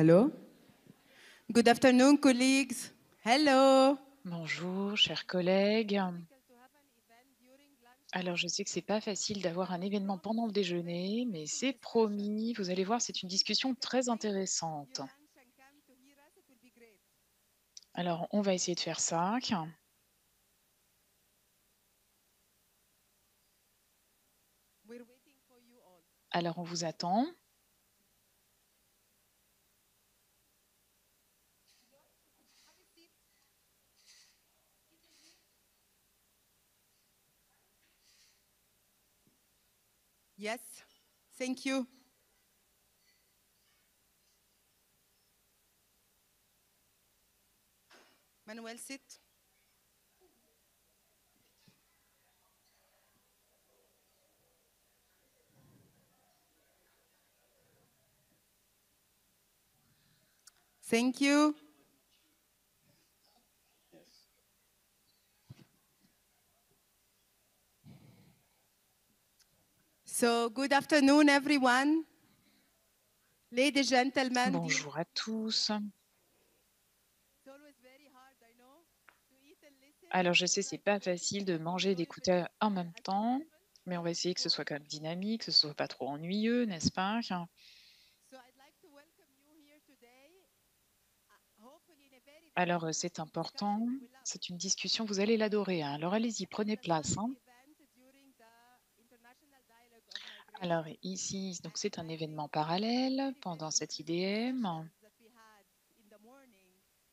Hello. Good afternoon, colleagues. Hello. Bonjour, chers collègues. Alors, je sais que c'est pas facile d'avoir un événement pendant le déjeuner, mais c'est promis. Vous allez voir, c'est une discussion très intéressante. Alors, on va essayer de faire ça. Alors, on vous attend. Yes. Thank you. Manuel, sit. Thank you. So, good afternoon, everyone. Ladies and gentlemen. Bonjour à tous. Alors, je sais, c'est pas facile de manger et d'écouter en même temps, mais on va essayer que ce soit quand même dynamique, que ce soit pas trop ennuyeux, n'est-ce pas? Alors, euh, c'est important, c'est une discussion, vous allez l'adorer. hein. Alors, allez-y, prenez place. hein. Alors, ici, donc c'est un événement parallèle pendant cette IDM.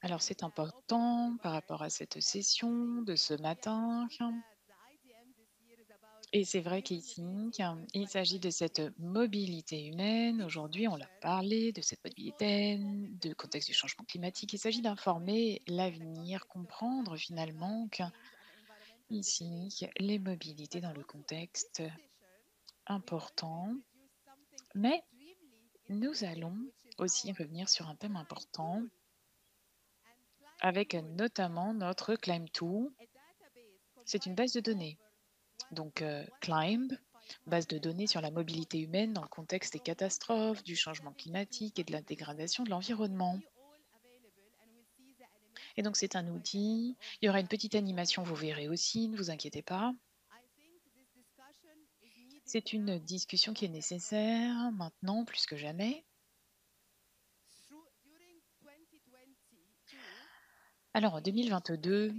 Alors, c'est important par rapport à cette session de ce matin. Et c'est vrai qu'ici, il s'agit de cette mobilité humaine. Aujourd'hui, on l'a parlé de cette mobilité, du contexte du changement climatique. Il s'agit d'informer l'avenir, comprendre finalement que ici, les mobilités dans le contexte important. Mais nous allons aussi revenir sur un thème important avec notamment notre Climb2. C'est une base de données. Donc, euh, Climb, base de données sur la mobilité humaine dans le contexte des catastrophes, du changement climatique et de la dégradation de l'environnement. Et donc, c'est un outil. Il y aura une petite animation, vous verrez aussi, ne vous inquiétez pas. C'est une discussion qui est nécessaire maintenant plus que jamais. Alors, en 2022,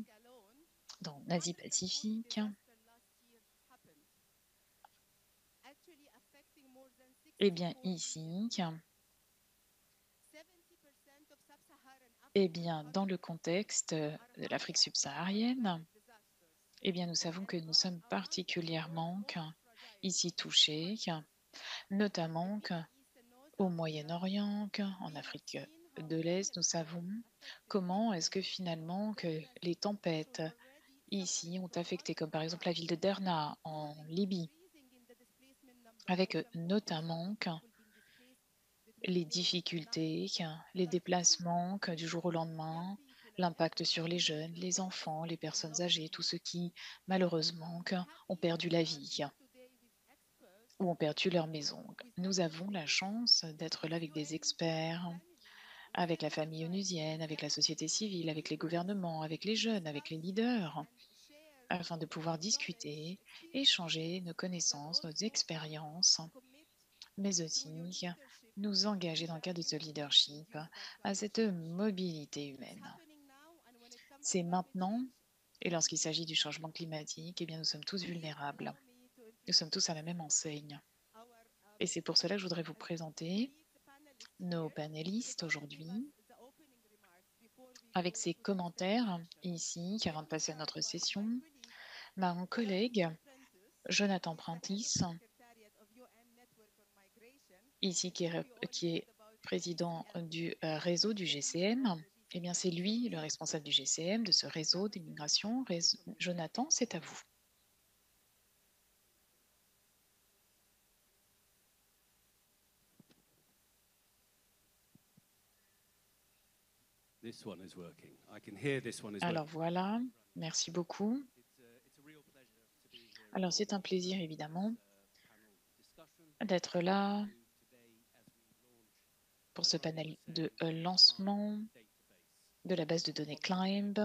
dans l'Asie-Pacifique, eh bien, ici, eh bien, dans le contexte de l'Afrique subsaharienne, eh bien, nous savons que nous sommes particulièrement ici touchés, notamment au Moyen-Orient, en Afrique de l'Est, nous savons comment est-ce que finalement que les tempêtes ici ont affecté, comme par exemple la ville de Derna en Libye, avec notamment les difficultés, les déplacements du jour au lendemain, l'impact sur les jeunes, les enfants, les personnes âgées, tous ceux qui malheureusement ont perdu la vie ou ont perdu leur maison. Nous avons la chance d'être là avec des experts, avec la famille onusienne, avec la société civile, avec les gouvernements, avec les jeunes, avec les leaders, afin de pouvoir discuter, échanger nos connaissances, nos expériences, mais aussi nous engager dans le cadre de ce leadership à cette mobilité humaine. C'est maintenant, et lorsqu'il s'agit du changement climatique, eh bien, nous sommes tous vulnérables. Nous sommes tous à la même enseigne. Et c'est pour cela que je voudrais vous présenter nos panélistes aujourd'hui avec ces commentaires ici, avant de passer à notre session. Mon collègue Jonathan Prentice, ici qui est, qui est président du euh, réseau du GCM, eh bien c'est lui le responsable du GCM, de ce réseau d'immigration. Jonathan, c'est à vous. Alors voilà, merci beaucoup. Alors c'est un plaisir évidemment d'être là pour ce panel de lancement de la base de données Climb.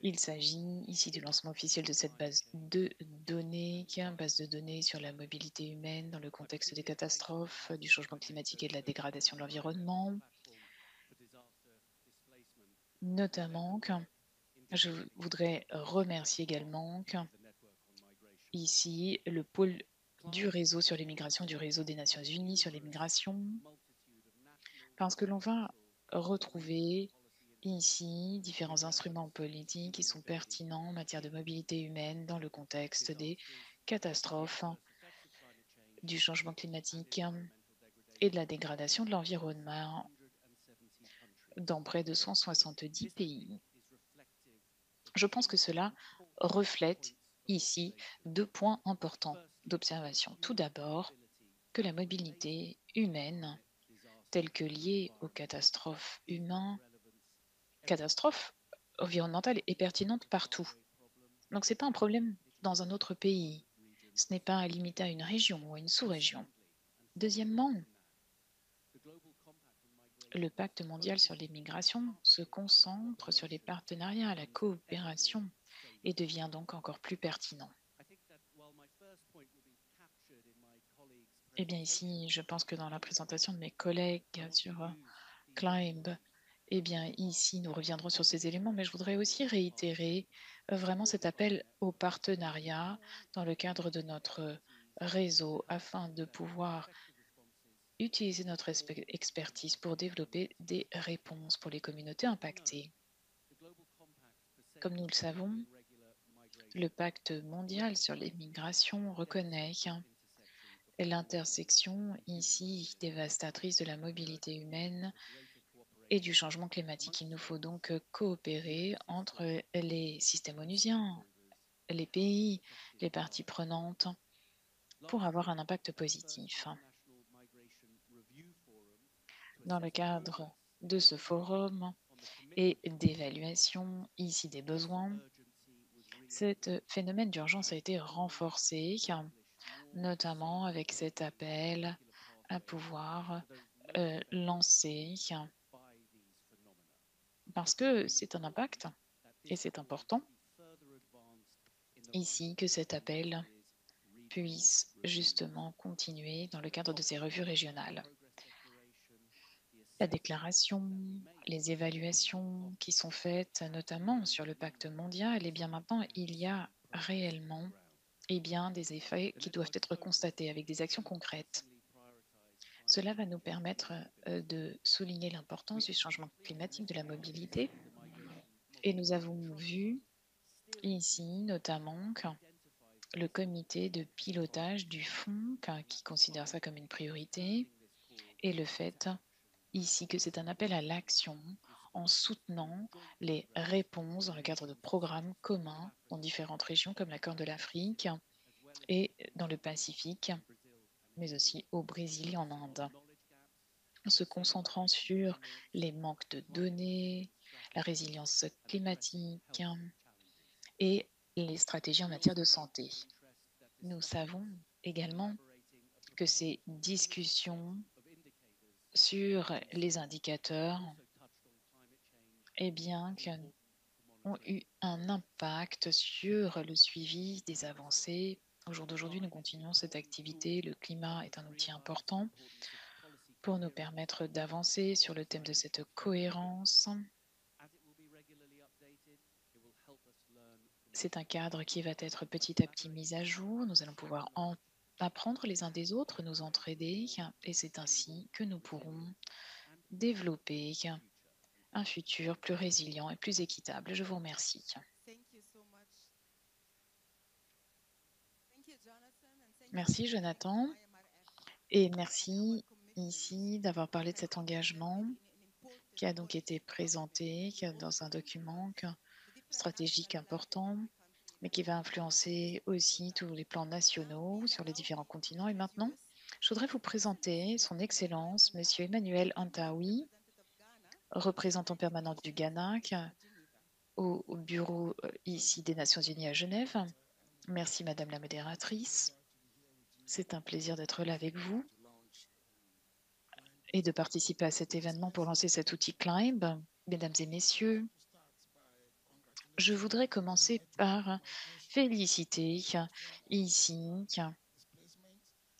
Il s'agit ici du lancement officiel de cette base de données, qui est une base de données sur la mobilité humaine dans le contexte des catastrophes, du changement climatique et de la dégradation de l'environnement. Notamment, je voudrais remercier également ici le pôle du réseau sur l'immigration, du réseau des Nations Unies sur l'immigration, parce que l'on va retrouver ici différents instruments politiques qui sont pertinents en matière de mobilité humaine dans le contexte des catastrophes, du changement climatique et de la dégradation de l'environnement dans près de 170 pays. Je pense que cela reflète ici deux points importants d'observation. Tout d'abord, que la mobilité humaine, telle que liée aux catastrophes humaines, catastrophe environnementale est pertinente partout. Donc ce n'est pas un problème dans un autre pays. Ce n'est pas limité à une région ou à une sous-région. Deuxièmement, le pacte mondial sur l'immigration se concentre sur les partenariats, la coopération et devient donc encore plus pertinent. Eh bien ici, je pense que dans la présentation de mes collègues sur Climb, eh bien, ici, nous reviendrons sur ces éléments, mais je voudrais aussi réitérer euh, vraiment cet appel au partenariat dans le cadre de notre réseau afin de pouvoir utiliser notre expertise pour développer des réponses pour les communautés impactées. Comme nous le savons, le pacte mondial sur les migrations reconnaît l'intersection ici dévastatrice de la mobilité humaine et du changement climatique. Il nous faut donc coopérer entre les systèmes onusiens, les pays, les parties prenantes pour avoir un impact positif. Dans le cadre de ce forum et d'évaluation ici des besoins, ce phénomène d'urgence a été renforcé, notamment avec cet appel à pouvoir euh, lancer parce que c'est un impact et c'est important ici que cet appel puisse justement continuer dans le cadre de ces revues régionales. La déclaration, les évaluations qui sont faites, notamment sur le pacte mondial, et bien maintenant, il y a réellement et bien, des effets qui doivent être constatés avec des actions concrètes. Cela va nous permettre euh, de souligner l'importance du changement climatique de la mobilité. Et nous avons vu ici notamment que le comité de pilotage du fonds qui considère ça comme une priorité et le fait ici que c'est un appel à l'action en soutenant les réponses dans le cadre de programmes communs dans différentes régions comme la Corne de l'Afrique et dans le Pacifique mais aussi au Brésil et en Inde, en se concentrant sur les manques de données, la résilience climatique et les stratégies en matière de santé. Nous savons également que ces discussions sur les indicateurs eh bien, ont eu un impact sur le suivi des avancées au jour d'aujourd'hui, nous continuons cette activité. Le climat est un outil important pour nous permettre d'avancer sur le thème de cette cohérence. C'est un cadre qui va être petit à petit mis à jour. Nous allons pouvoir en apprendre les uns des autres, nous entraider, et c'est ainsi que nous pourrons développer un futur plus résilient et plus équitable. Je vous remercie. Merci Jonathan. et merci ici d'avoir parlé de cet engagement qui a donc été présenté dans un document stratégique important, mais qui va influencer aussi tous les plans nationaux sur les différents continents. Et maintenant, je voudrais vous présenter son Excellence, Monsieur Emmanuel Antaoui, représentant permanent du Ghana au bureau euh, ici des Nations Unies à Genève. Merci Madame la modératrice. C'est un plaisir d'être là avec vous. et de participer à cet événement pour lancer cet outil Climb. Mesdames et messieurs, je voudrais commencer par féliciter ici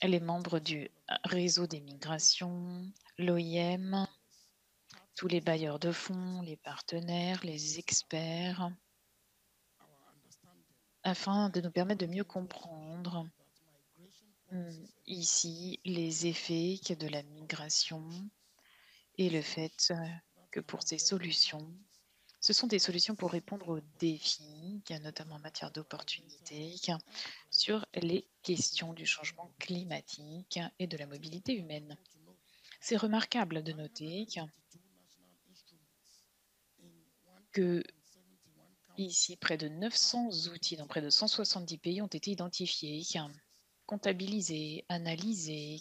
les membres du réseau des migrations, l'OIM, tous les bailleurs de fonds, les partenaires, les experts, afin de nous permettre de mieux comprendre hum, ici les effets de la migration et le fait que pour ces solutions, ce sont des solutions pour répondre aux défis, notamment en matière d'opportunités, sur les questions du changement climatique et de la mobilité humaine. C'est remarquable de noter que ici, près de 900 outils dans près de 170 pays ont été identifiés, comptabilisés, analysés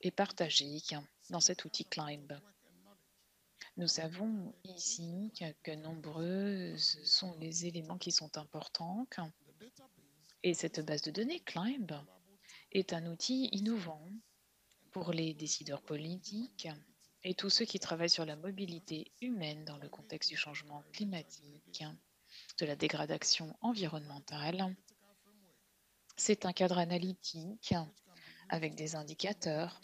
et partagés dans cet outil Climb. Nous savons ici que, nombreux sont les éléments qui sont importants et cette base de données Climb est un outil innovant pour les décideurs politiques et tous ceux qui travaillent sur la mobilité humaine dans le contexte du changement climatique, de la dégradation environnementale. C'est un cadre analytique avec des indicateurs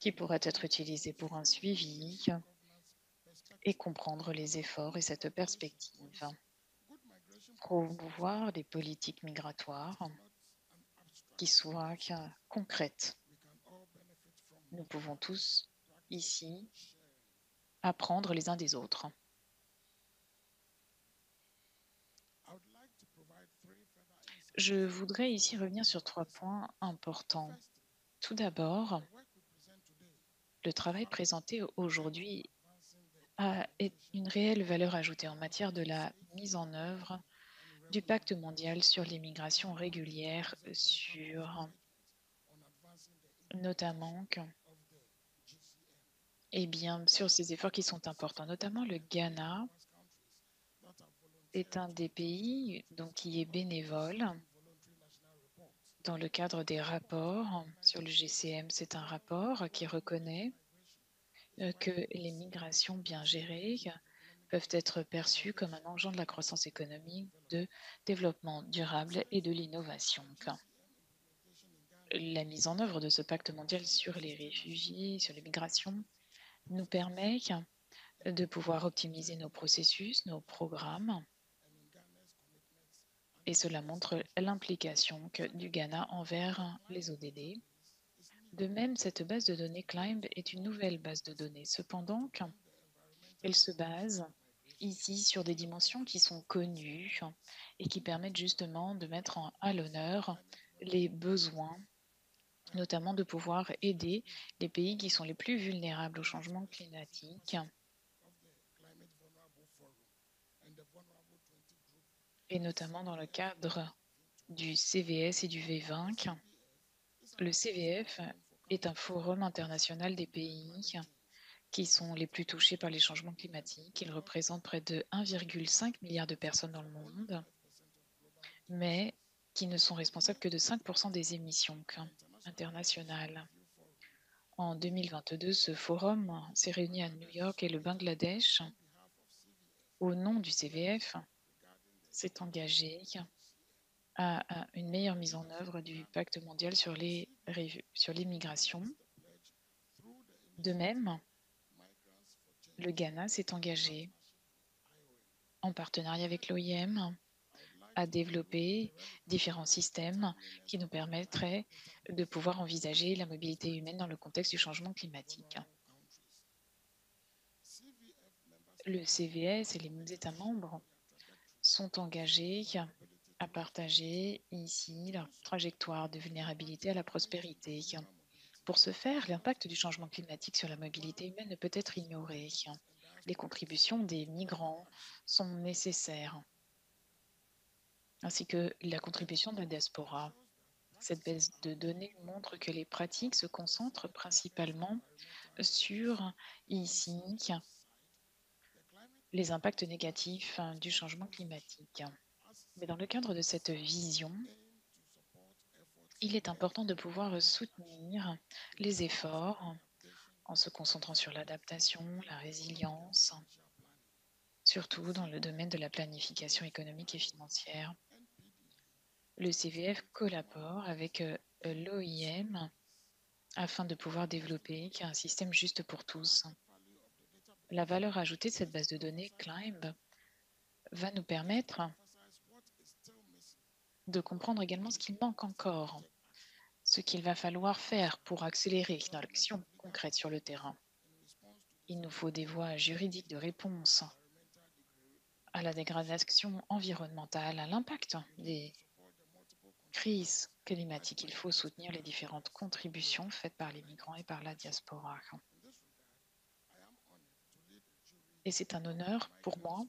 qui pourraient être utilisés pour un suivi et comprendre les efforts et cette perspective. Promouvoir des politiques migratoires qui soient concrètes. Nous pouvons tous ici apprendre les uns des autres. Je voudrais ici revenir sur trois points importants. Tout d'abord, le travail présenté aujourd'hui a une réelle valeur ajoutée en matière de la mise en œuvre du pacte mondial sur l'immigration régulière, sur notamment eh bien, sur ces efforts qui sont importants, notamment le Ghana est un des pays donc, qui est bénévole dans le cadre des rapports sur le GCM. C'est un rapport qui reconnaît que les migrations bien gérées peuvent être perçues comme un enjeu de la croissance économique, de développement durable et de l'innovation. La mise en œuvre de ce pacte mondial sur les réfugiés, sur les migrations, nous permet de pouvoir optimiser nos processus, nos programmes. Et cela montre l'implication du Ghana envers les ODD de même, cette base de données Climb est une nouvelle base de données. Cependant, elle se base ici sur des dimensions qui sont connues et qui permettent justement de mettre à l'honneur les besoins, notamment de pouvoir aider les pays qui sont les plus vulnérables au changement climatique. Et notamment dans le cadre du CVS et du V20, le CVF est un forum international des pays qui sont les plus touchés par les changements climatiques. Il représente près de 1,5 milliard de personnes dans le monde, mais qui ne sont responsables que de 5% des émissions internationales. En 2022, ce forum s'est réuni à New York et le Bangladesh, au nom du CVF, s'est engagé à, une meilleure mise en œuvre du pacte mondial sur les sur l'immigration. De même, le Ghana s'est engagé en partenariat avec l'OIM à développer différents systèmes qui nous permettraient de pouvoir envisager la mobilité humaine dans le contexte du changement climatique. Le CVS et les États membres sont engagés à partager ici leur trajectoire de vulnérabilité à la prospérité. Pour ce faire, l'impact du changement climatique sur la mobilité humaine ne peut être ignoré. Les contributions des migrants sont nécessaires, ainsi que la contribution de la diaspora. Cette baisse de données montre que les pratiques se concentrent principalement sur, ici, les impacts négatifs du changement climatique. Mais dans le cadre de cette vision, il est important de pouvoir soutenir les efforts en se concentrant sur l'adaptation, la résilience, surtout dans le domaine de la planification économique et financière. Le CVF collabore avec euh, l'OIM afin de pouvoir développer un système juste pour tous. La valeur ajoutée de cette base de données Climb va nous permettre de comprendre également ce qu'il manque encore, ce qu'il va falloir faire pour accélérer l'action concrète sur le terrain. Il nous faut des voies juridiques de réponse à la dégradation environnementale, à l'impact des crises climatiques. Il faut soutenir les différentes contributions faites par les migrants et par la diaspora. Et c'est un honneur pour moi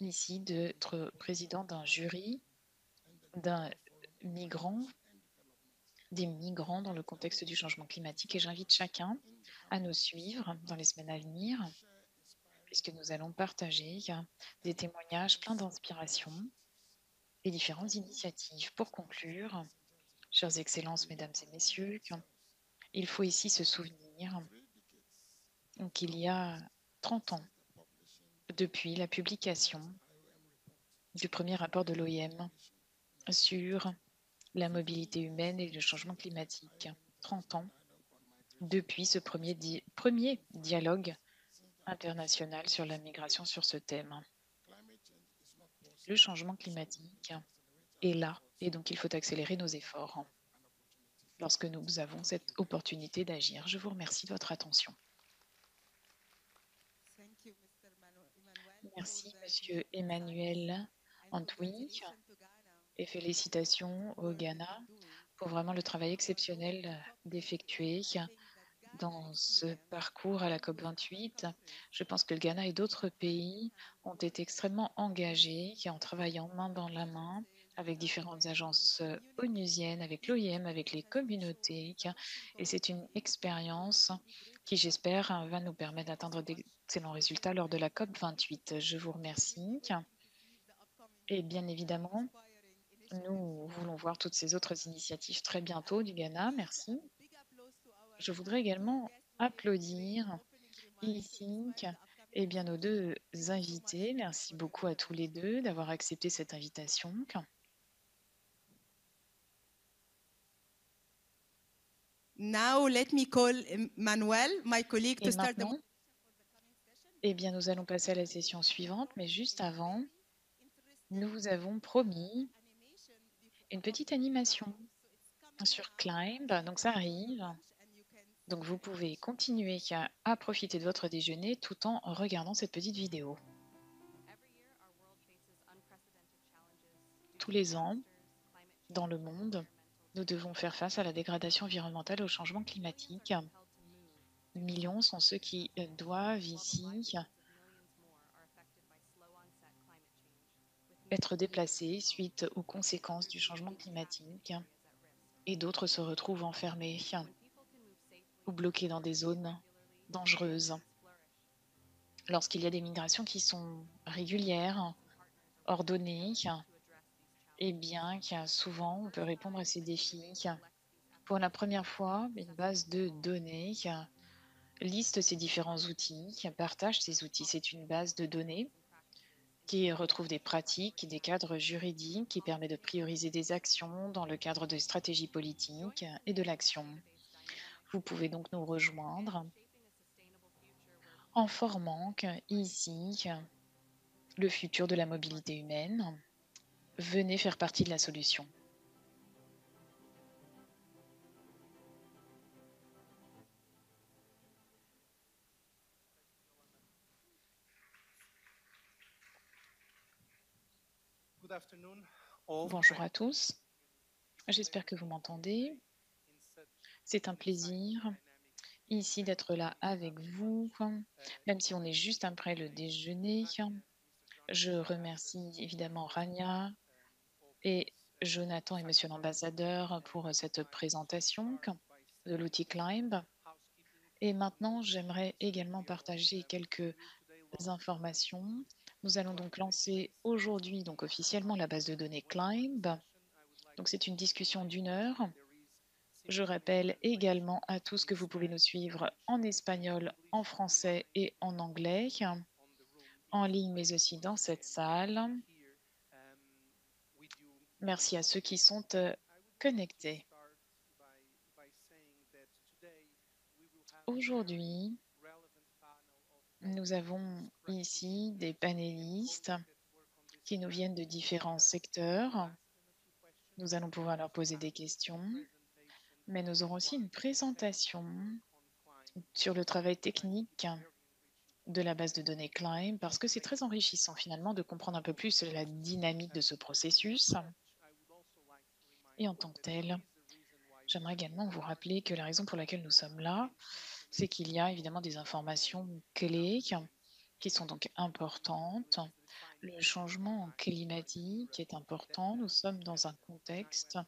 ici d'être président d'un jury d'un migrant, des migrants dans le contexte du changement climatique. Et j'invite chacun à nous suivre dans les semaines à venir, puisque nous allons partager des témoignages pleins d'inspiration et différentes initiatives. Pour conclure, chères excellences, mesdames et messieurs, il faut ici se souvenir qu'il y a 30 ans, depuis la publication du premier rapport de l'OIM sur la mobilité humaine et le changement climatique. 30 ans depuis ce premier, premier dialogue international sur la migration sur ce thème. Le changement climatique est là et donc il faut accélérer nos efforts lorsque nous avons cette opportunité d'agir. Je vous remercie de votre attention. Merci, Monsieur Emmanuel Antoui, et félicitations au Ghana pour vraiment le travail exceptionnel d'effectuer dans ce parcours à la COP28. Je pense que le Ghana et d'autres pays ont été extrêmement engagés en travaillant main dans la main avec différentes agences onusiennes, avec l'OIM, avec les communautés. Et c'est une expérience qui, j'espère, va nous permettre d'atteindre d'excellents résultats lors de la COP28. Je vous remercie. Et bien évidemment, nous voulons voir toutes ces autres initiatives très bientôt du Ghana. Merci. Je voudrais également applaudir ici et bien nos deux invités. Merci beaucoup à tous les deux d'avoir accepté cette invitation. Now, let me call Manuel, my colleague, to start the... Eh bien, nous allons passer à la session suivante, mais juste avant, nous vous avons promis une petite animation sur Climb. Donc ça arrive. Donc vous pouvez continuer à profiter de votre déjeuner tout en regardant cette petite vidéo. Tous les ans, dans le monde, nous devons faire face à la dégradation environnementale et au changement climatique. Millions sont ceux qui doivent ici être déplacés suite aux conséquences du changement climatique et d'autres se retrouvent enfermés ou bloqués dans des zones dangereuses. Lorsqu'il y a des migrations qui sont régulières, ordonnées, eh bien, souvent, on peut répondre à ces défis. Pour la première fois, une base de données liste ces différents outils, partage ces outils. C'est une base de données qui retrouve des pratiques, des cadres juridiques, qui permet de prioriser des actions dans le cadre de stratégies politiques et de l'action. Vous pouvez donc nous rejoindre en formant ici le futur de la mobilité humaine. Venez faire partie de la solution. Bonjour à tous. J'espère que vous m'entendez. C'est un plaisir ici d'être là avec vous, même si on est juste après le déjeuner. Je remercie évidemment Rania et Jonathan et Monsieur l'ambassadeur pour cette présentation de l'outil Climb. Et maintenant, j'aimerais également partager quelques informations nous allons donc lancer aujourd'hui donc officiellement la base de données Climb. Donc c'est une discussion d'une heure Je rappelle également à tous que vous pouvez nous suivre en espagnol, en français et en anglais, en ligne, mais aussi dans cette salle. Merci à ceux qui sont euh, connectés. Aujourd'hui, nous avons ici des panélistes qui nous viennent de différents secteurs. Nous allons pouvoir leur poser des questions, mais nous aurons aussi une présentation sur le travail technique de la base de données Climb, parce que c'est très enrichissant finalement de comprendre un peu plus la dynamique de ce processus. Et en tant que tel, j'aimerais également vous rappeler que la raison pour laquelle nous sommes là, c'est qu'il y a évidemment des informations clés qui sont donc importantes. Le changement climatique est important. Nous sommes dans un contexte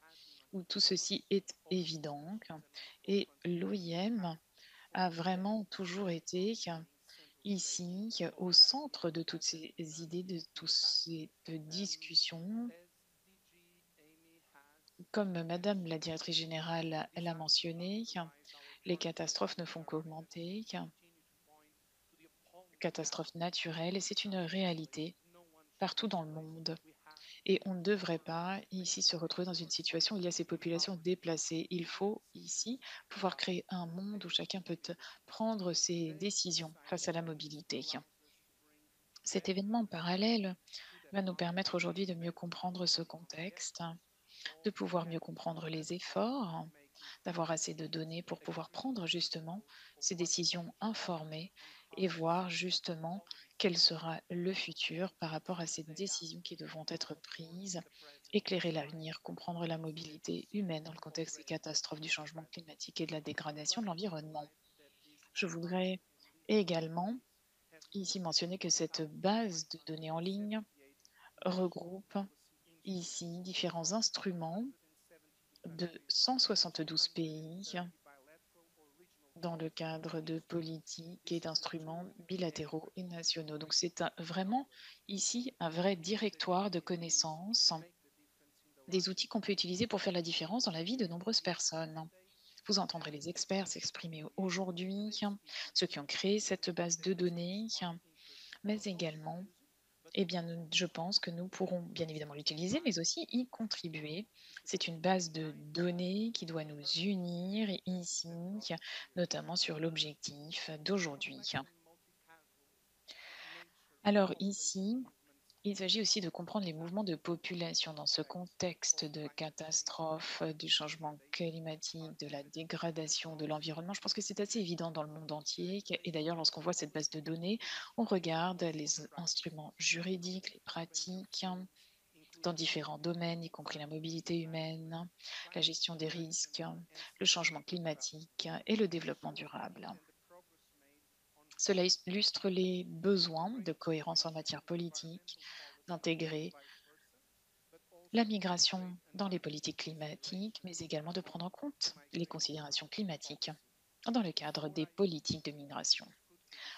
où tout ceci est évident. Et l'OIM a vraiment toujours été ici au centre de toutes ces idées, de toutes ces discussions. Comme Madame la directrice générale l'a mentionné, les catastrophes ne font qu'augmenter, catastrophes naturelles, et c'est une réalité partout dans le monde. Et on ne devrait pas ici se retrouver dans une situation où il y a ces populations déplacées. Il faut ici pouvoir créer un monde où chacun peut prendre ses décisions face à la mobilité. Cet événement parallèle va nous permettre aujourd'hui de mieux comprendre ce contexte, de pouvoir mieux comprendre les efforts d'avoir assez de données pour pouvoir prendre justement ces décisions informées et voir justement quel sera le futur par rapport à ces décisions qui devront être prises, éclairer l'avenir, comprendre la mobilité humaine dans le contexte des catastrophes du changement climatique et de la dégradation de l'environnement. Je voudrais également ici mentionner que cette base de données en ligne regroupe ici différents instruments de 172 pays dans le cadre de politiques et d'instruments bilatéraux et nationaux. Donc c'est vraiment ici un vrai directoire de connaissances, des outils qu'on peut utiliser pour faire la différence dans la vie de nombreuses personnes. Vous entendrez les experts s'exprimer aujourd'hui, ceux qui ont créé cette base de données, mais également eh bien, je pense que nous pourrons bien évidemment l'utiliser, mais aussi y contribuer. C'est une base de données qui doit nous unir ici, notamment sur l'objectif d'aujourd'hui. Alors ici, il s'agit aussi de comprendre les mouvements de population dans ce contexte de catastrophe, du changement climatique, de la dégradation de l'environnement. Je pense que c'est assez évident dans le monde entier. Et d'ailleurs, lorsqu'on voit cette base de données, on regarde les instruments juridiques, les pratiques dans différents domaines, y compris la mobilité humaine, la gestion des risques, le changement climatique et le développement durable. Cela illustre les besoins de cohérence en matière politique, d'intégrer la migration dans les politiques climatiques, mais également de prendre en compte les considérations climatiques dans le cadre des politiques de migration.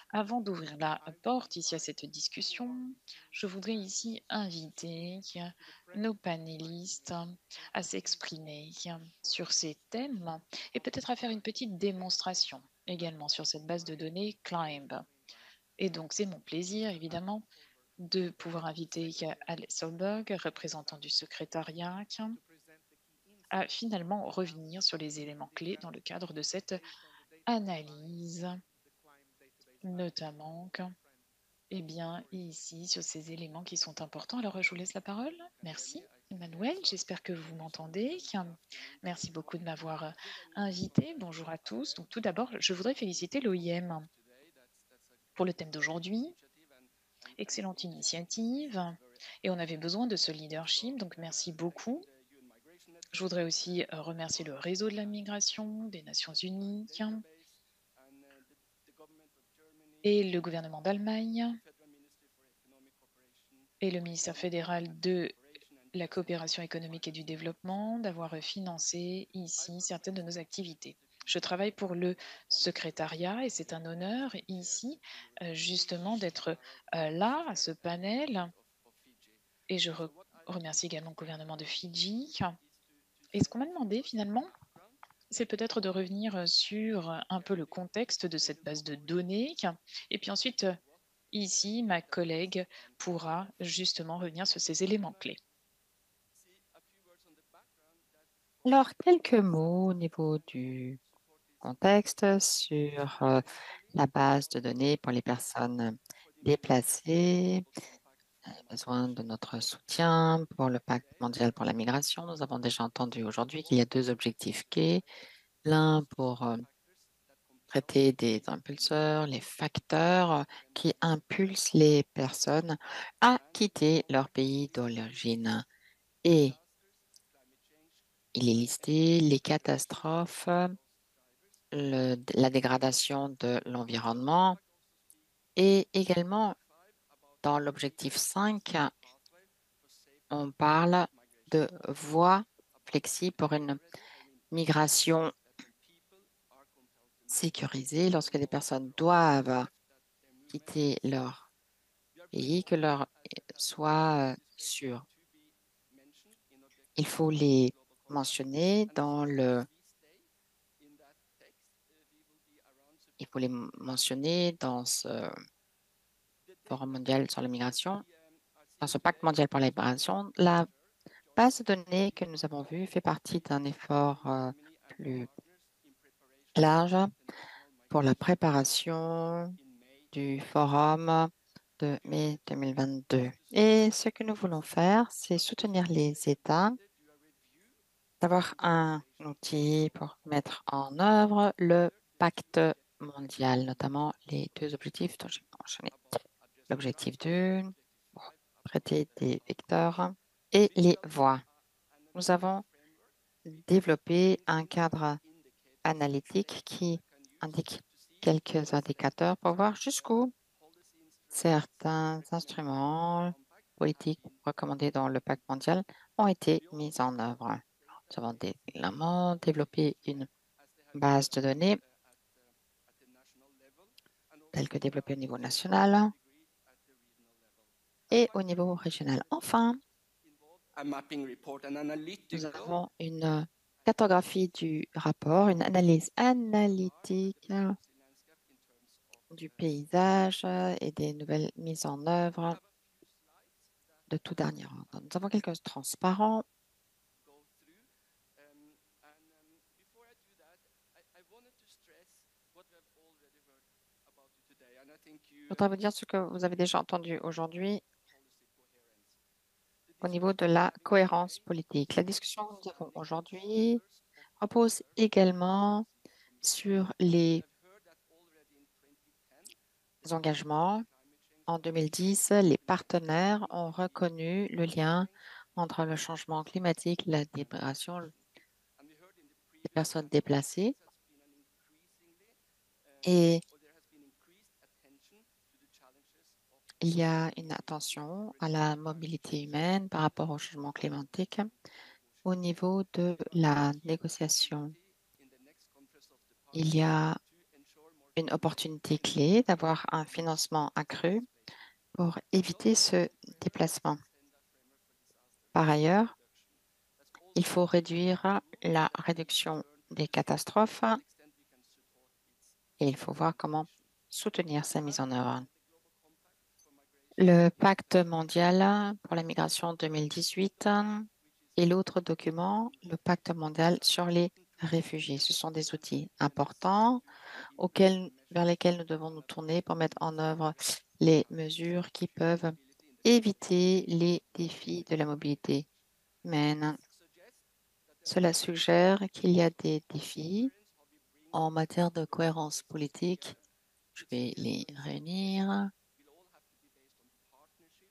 Avant d'ouvrir la porte ici à cette discussion, je voudrais ici inviter nos panélistes à s'exprimer sur ces thèmes et peut-être à faire une petite démonstration également sur cette base de données Climb. Et donc, c'est mon plaisir, évidemment, de pouvoir inviter Al Solberg, représentant du secrétariat, à finalement revenir sur les éléments clés dans le cadre de cette analyse, notamment eh bien, ici, sur ces éléments qui sont importants. Alors, je vous laisse la parole. Merci. Emmanuel, j'espère que vous m'entendez. Merci beaucoup de m'avoir euh, invité. Bonjour à tous. Donc, tout d'abord, je voudrais féliciter l'OIM pour le thème d'aujourd'hui. Excellente initiative. Et on avait besoin de ce leadership, donc merci beaucoup. Je voudrais aussi euh, remercier le réseau de la migration des Nations Unies et le gouvernement d'Allemagne et le ministère fédéral de la coopération économique et du développement, d'avoir financé ici certaines de nos activités. Je travaille pour le secrétariat et c'est un honneur ici euh, justement d'être euh, là à ce panel. Et je remercie également le gouvernement de Fidji. Et ce qu'on m'a demandé finalement, c'est peut-être de revenir sur un peu le contexte de cette base de données. Et puis ensuite, ici, ma collègue pourra justement revenir sur ces éléments clés. Alors, quelques mots au niveau du contexte sur la base de données pour les personnes déplacées, besoin de notre soutien pour le pacte mondial pour la migration. Nous avons déjà entendu aujourd'hui qu'il y a deux objectifs clés. L'un pour traiter des impulseurs, les facteurs qui impulsent les personnes à quitter leur pays d'origine. Et il est listé les catastrophes, la dégradation de l'environnement et également dans l'objectif 5, on parle de voies flexibles pour une migration sécurisée lorsque les personnes doivent quitter leur pays, que leur soit sûr. Il faut les mentionner dans le il faut les mentionner dans ce Forum mondial sur la migration, dans ce pacte mondial pour la migration. La base de données que nous avons vue fait partie d'un effort euh, plus large pour la préparation du forum de mai 2022. Et ce que nous voulons faire, c'est soutenir les États d'avoir un outil pour mettre en œuvre le pacte mondial, notamment les deux objectifs dont j'ai mentionné. L'objectif 2, traiter des vecteurs et les voies. Nous avons développé un cadre analytique qui indique quelques indicateurs pour voir jusqu'où certains instruments politiques recommandés dans le pacte mondial ont été mis en œuvre. Nous avons également développé une base de données telle que développée au niveau national et au niveau régional. Enfin, nous avons une cartographie du rapport, une analyse analytique du paysage et des nouvelles mises en œuvre de tout dernier ordre. Nous avons quelques transparents Je voudrais vous dire ce que vous avez déjà entendu aujourd'hui au niveau de la cohérence politique. La discussion que nous avons aujourd'hui repose également sur les engagements. En 2010, les partenaires ont reconnu le lien entre le changement climatique, la libération des personnes déplacées et il y a une attention à la mobilité humaine par rapport au changement climatique au niveau de la négociation. Il y a une opportunité clé d'avoir un financement accru pour éviter ce déplacement. Par ailleurs, il faut réduire la réduction des catastrophes et il faut voir comment soutenir sa mise en œuvre. Le pacte mondial pour la migration 2018 et l'autre document, le pacte mondial sur les réfugiés. Ce sont des outils importants auxquels, vers lesquels nous devons nous tourner pour mettre en œuvre les mesures qui peuvent éviter les défis de la mobilité humaine. Cela suggère qu'il y a des défis en matière de cohérence politique. Je vais les réunir.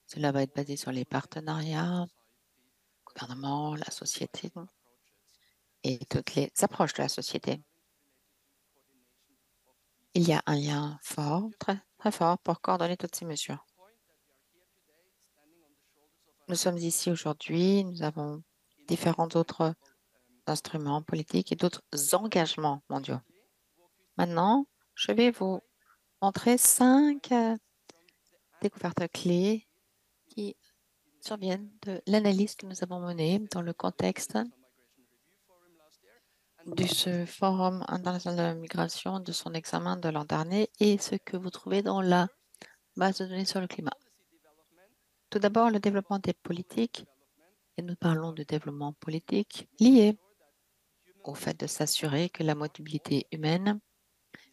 Cela va être basé sur les partenariats, le gouvernement, la société et toutes les approches de la société. Il y a un lien fort, très, très fort, pour coordonner toutes ces mesures. Nous sommes ici aujourd'hui, nous avons différents autres instruments politiques et d'autres engagements mondiaux. Maintenant, je vais vous montrer cinq découvertes clés surviennent de l'analyse que nous avons menée dans le contexte de ce Forum international de la migration, de son examen de l'an dernier et ce que vous trouvez dans la base de données sur le climat. Tout d'abord, le développement des politiques, et nous parlons de développement politique lié au fait de s'assurer que la mobilité humaine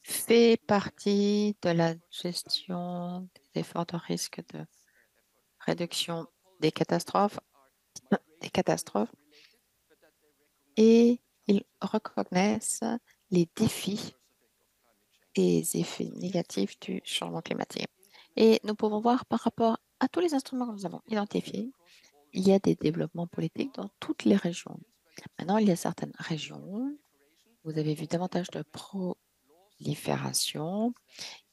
fait partie de la gestion des efforts de risque de réduction des catastrophes, des catastrophes et ils reconnaissent les défis et les effets négatifs du changement climatique. Et nous pouvons voir par rapport à tous les instruments que nous avons identifiés, il y a des développements politiques dans toutes les régions. Maintenant, il y a certaines régions, vous avez vu davantage de prolifération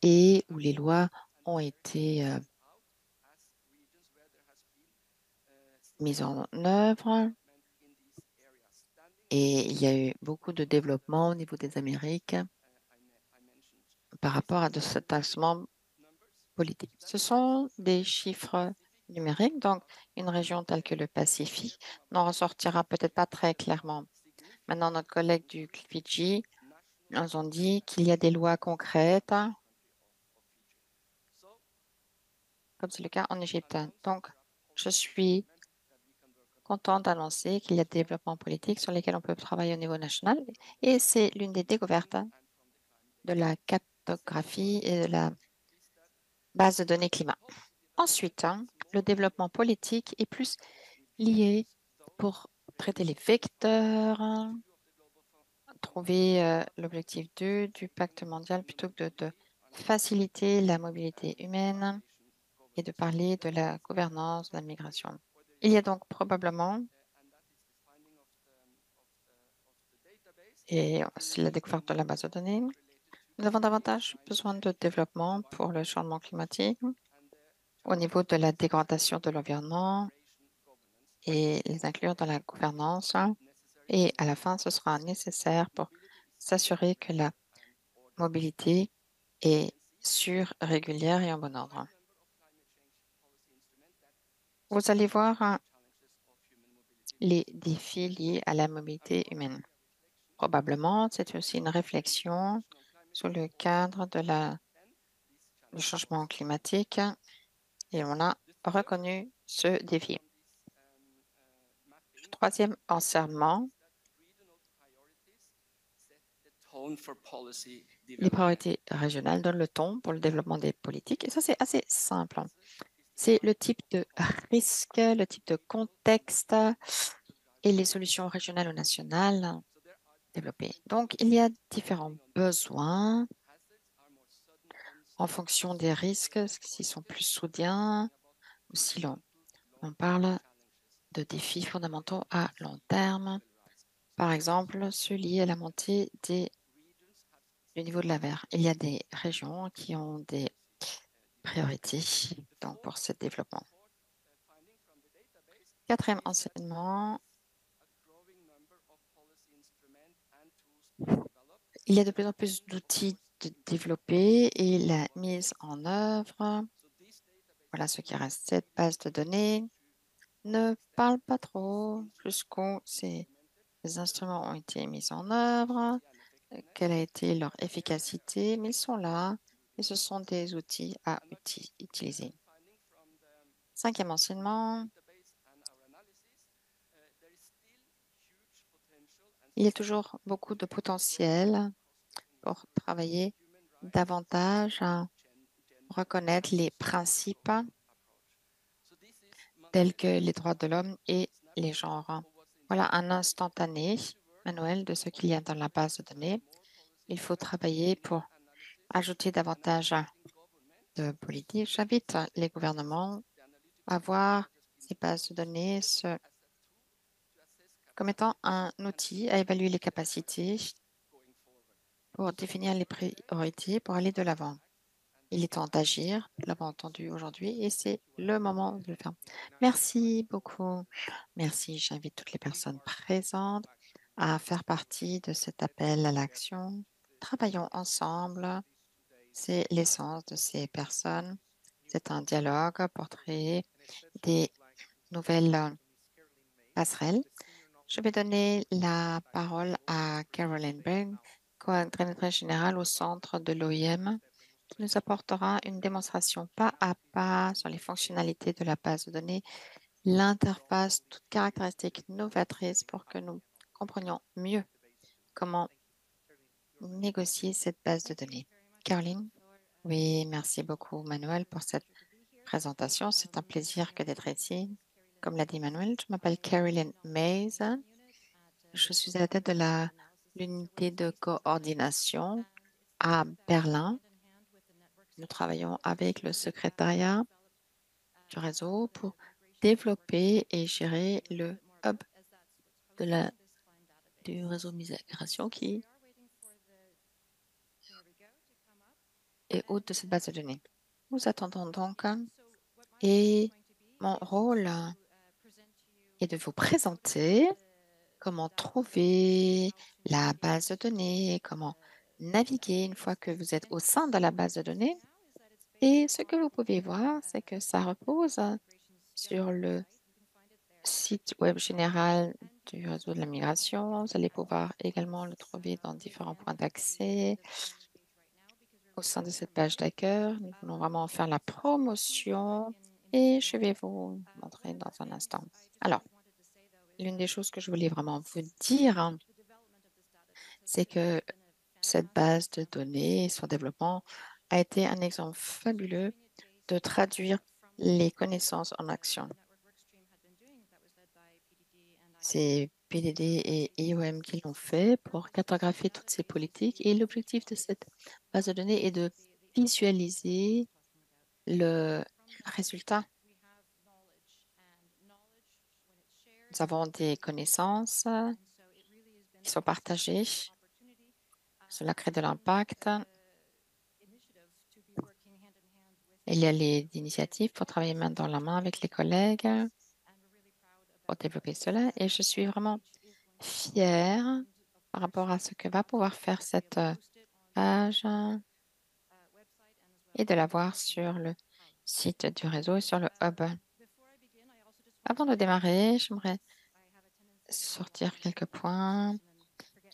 et où les lois ont été mises en œuvre. Et il y a eu beaucoup de développement au niveau des Amériques par rapport à de cet politique. Ce sont des chiffres numériques, donc une région telle que le Pacifique n'en ressortira peut-être pas très clairement. Maintenant, notre collègue du Fidji nous ont dit qu'il y a des lois concrètes, comme c'est le cas en Égypte. Donc, je suis contente d'annoncer qu'il y a des développements politiques sur lesquels on peut travailler au niveau national et c'est l'une des découvertes de la cartographie et de la base de données climat. Ensuite, hein, le développement politique est plus lié pour traiter les vecteurs, trouver euh, l'objectif 2 du pacte mondial plutôt que de, faciliter la mobilité humaine et de parler de la gouvernance de la migration. Il y a donc probablement, et c'est la découverte de la base de données, nous avons davantage besoin de développement pour le changement climatique au niveau de la dégradation de l'environnement et les inclure dans la gouvernance. Et à la fin, ce sera nécessaire pour s'assurer que la mobilité est sûre, régulière et en bon ordre. Vous allez voir hein, les défis liés à la mobilité humaine. Probablement, c'est aussi une réflexion sous le cadre du changement climatique et on a reconnu ce défi. Troisième enseignement, les priorités régionales donnent le ton pour le développement des politiques et ça c'est assez simple. C'est le type de risque, le type de contexte et les solutions régionales ou nationales développées. Donc, il y a différents besoins en fonction des risques, s'ils sont plus soudains ou si l'on on parle de défis fondamentaux à long terme, par exemple ceux liés à la montée du niveau de la mer. Il y a des régions qui ont des priorités donc, pour ce développement. Quatrième enseignement, il y a de plus en plus d'outils de développer et la mise en œuvre. Voilà ce qui reste. Cette base de données ne parle pas trop jusqu'où ces instruments ont été mis en œuvre, quelle a été leur efficacité, mais ils sont là et ce sont des outils à utiliser. Cinquième enseignement, il y a toujours beaucoup de potentiel pour travailler davantage à reconnaître les principes tels que les droits de l'homme et les genres. Voilà un instantané manuel de ce qu'il y a dans la base de données. Il faut travailler pour ajouter davantage de politique. J'invite les gouvernements à voir ces bases de données comme étant un outil à évaluer les capacités pour définir les priorités pour aller de l'avant. Il est temps d'agir, nous l'avons entendu aujourd'hui, et c'est le moment de le faire. Merci beaucoup. Merci. J'invite toutes les personnes présentes à faire partie de cet appel à l'action. Travaillons ensemble. C'est l'essence de ces personnes. C'est un dialogue pour créer des nouvelles passerelles. Je vais donner la parole à Caroline Byrne, coordinatrice générale au centre de l'OIM, qui nous apportera une démonstration pas à pas sur les fonctionnalités de la base de données, l'interface, toutes caractéristiques novatrices pour que nous comprenions mieux comment négocier cette base de données. Caroline? Oui, merci beaucoup, Manuel, pour cette présentation. C'est un plaisir que d'être ici. Comme l'a dit Manuel, je m'appelle Caroline Mays. Je suis à la tête de l'unité de coordination à Berlin. Nous travaillons avec le secrétariat du réseau pour développer et gérer le hub de du réseau migration qui est hôte de cette base de données. Nous attendons donc et mon rôle est de vous présenter comment trouver la base de données, comment naviguer une fois que vous êtes au sein de la base de données. Et ce que vous pouvez voir, c'est que ça repose sur le site web général du réseau de la migration. Vous allez pouvoir également le trouver dans différents points d'accès au sein de cette page d'accueil. Nous voulons vraiment faire la promotion et je vais vous montrer dans un instant. Alors, l'une des choses que je voulais vraiment vous dire, c'est que cette base de données, son développement a été un exemple fabuleux de traduire les connaissances en action. C'est PDD et IOM qui l'ont fait pour cartographier toutes ces politiques et l'objectif de cette base de données est de visualiser le résultat. Nous avons des connaissances qui sont partagées. Cela crée de l'impact. Il y a les initiatives pour travailler main dans la main avec les collègues pour développer cela. Et je suis vraiment fière par rapport à ce que va pouvoir faire cette page et de la voir sur le site du réseau et sur le hub. Avant de démarrer, j'aimerais sortir quelques points.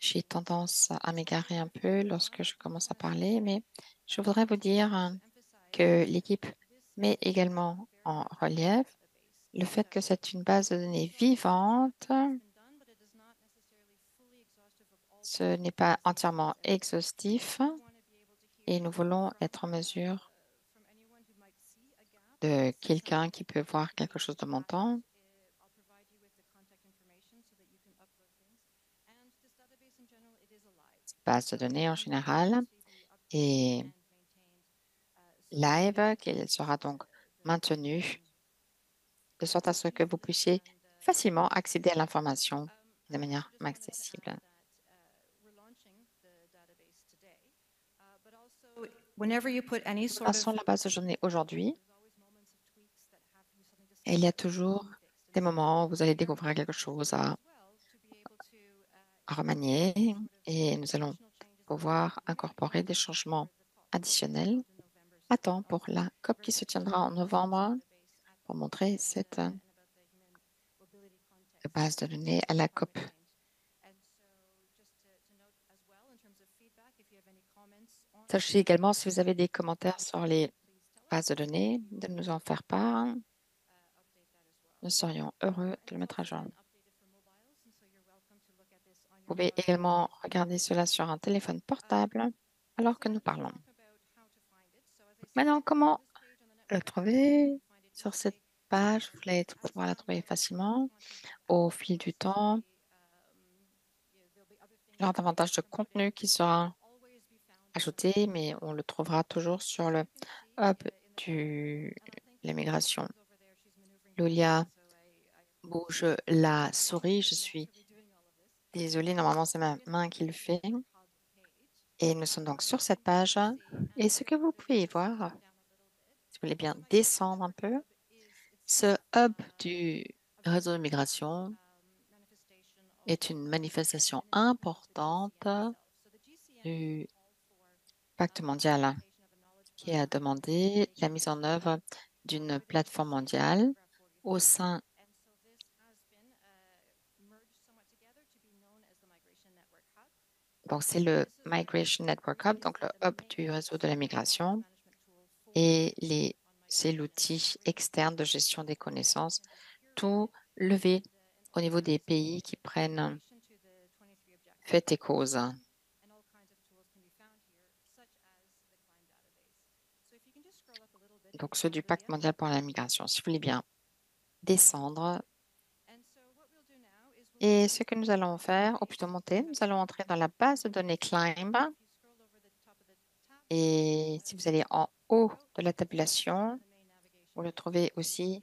J'ai tendance à m'égarer un peu lorsque je commence à parler, mais je voudrais vous dire que l'équipe met également en relief le fait que c'est une base de données vivante. Ce n'est pas entièrement exhaustif et nous voulons être en mesure de quelqu'un qui peut voir quelque chose de montant. Base de données en général et live, qu'elle sera donc maintenue de sorte à ce que vous puissiez facilement accéder à l'information de manière accessible. Passons la base de données aujourd'hui. Il y a toujours des moments où vous allez découvrir quelque chose à, à remanier et nous allons pouvoir incorporer des changements additionnels à temps pour la COP qui se tiendra en novembre pour montrer cette base de données à la COP. Sachez également si vous avez des commentaires sur les bases de données, de nous en faire part. Nous serions heureux de le mettre à jour. Vous pouvez également regarder cela sur un téléphone portable alors que nous parlons. Maintenant, comment le trouver? Sur cette page? Vous allez pouvoir la trouver facilement au fil du temps. Il y aura davantage de contenu qui sera ajouté, mais on le trouvera toujours sur le hub de l'immigration. Lulia bouge la souris. Je suis désolée, normalement c'est ma main qui le fait. Et nous sommes donc sur cette page. Et ce que vous pouvez voir, si vous voulez bien descendre un peu, ce hub du réseau de migration est une manifestation importante du pacte mondial qui a demandé la mise en œuvre d'une plateforme mondiale au sein Donc, c'est le Migration Network Hub, donc le hub du réseau de la migration. Et c'est l'outil externe de gestion des connaissances, tout levé au niveau des pays qui prennent fait et cause. Donc, ceux du Pacte mondial pour la migration. Si vous voulez bien descendre. Et ce que nous allons faire, ou plutôt monter, nous allons entrer dans la base de données Climb. Et si vous allez en haut de la tabulation, vous le trouvez aussi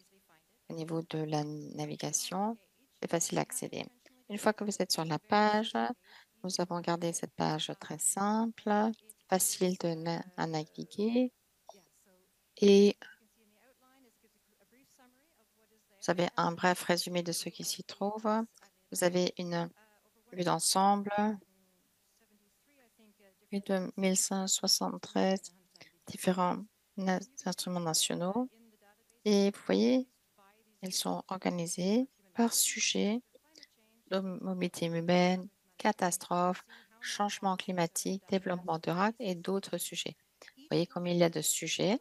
au niveau de la navigation. C'est facile à accéder. Une fois que vous êtes sur la page, nous avons gardé cette page très simple, facile de naviguer. Et vous avez un bref résumé de ce qui s'y trouve. Vous avez une vue d'ensemble, plus de 1173 différents instruments nationaux. Et vous voyez, ils sont organisés par sujet de mobilité humaine, catastrophe, changement climatique, développement durable et d'autres sujets. Vous voyez combien il y a de sujets.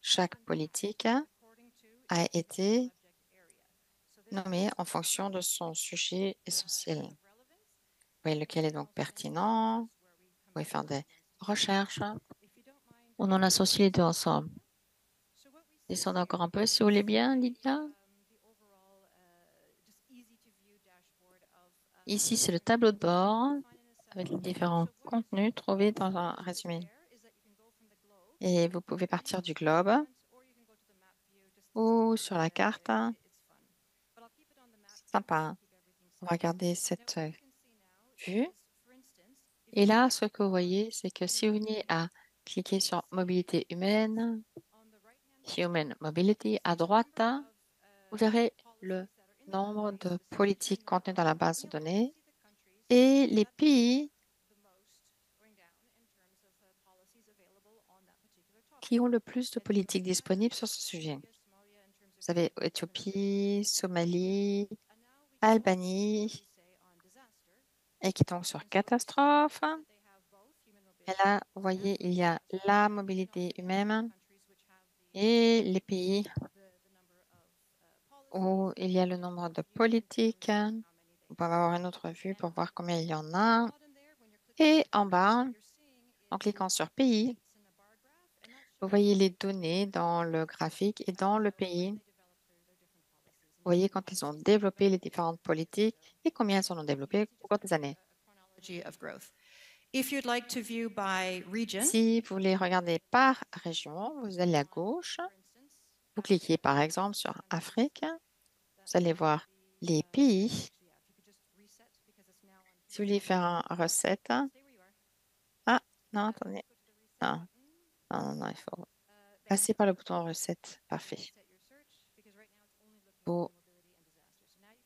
Chaque politique a été nommée en fonction de son sujet essentiel. Vous voyez lequel est donc pertinent. Vous pouvez faire des recherches. On en associe les deux ensemble. Descendez encore un peu si vous voulez bien, Lydia. Ici, c'est le tableau de bord avec les différents contenus trouvés dans un résumé. Et vous pouvez partir du globe ou sur la carte. Sympa. On va garder cette vue. Et là, ce que vous voyez, c'est que si vous venez à cliquer sur mobilité humaine, Human Mobility, à droite, vous verrez le nombre de politiques contenues dans la base de données. Et les pays qui ont le plus de politiques disponibles sur ce sujet. Vous avez Éthiopie, Somalie, Albanie, et qui tombe sur catastrophe. Et là, vous voyez, il y a la mobilité humaine et les pays où il y a le nombre de politiques. Vous pouvez avoir une autre vue pour voir combien il y en a. Et en bas, en cliquant sur pays, vous voyez les données dans le graphique et dans le pays. Vous voyez quand ils ont développé les différentes politiques et combien elles en ont développé au cours des années. Si vous voulez regarder par région, vous allez à gauche. Vous cliquez par exemple sur Afrique. Vous allez voir les pays. Si vous voulez faire un recette. Ah, non, attendez. Non, non, non, il faut passer par le bouton recette. Parfait.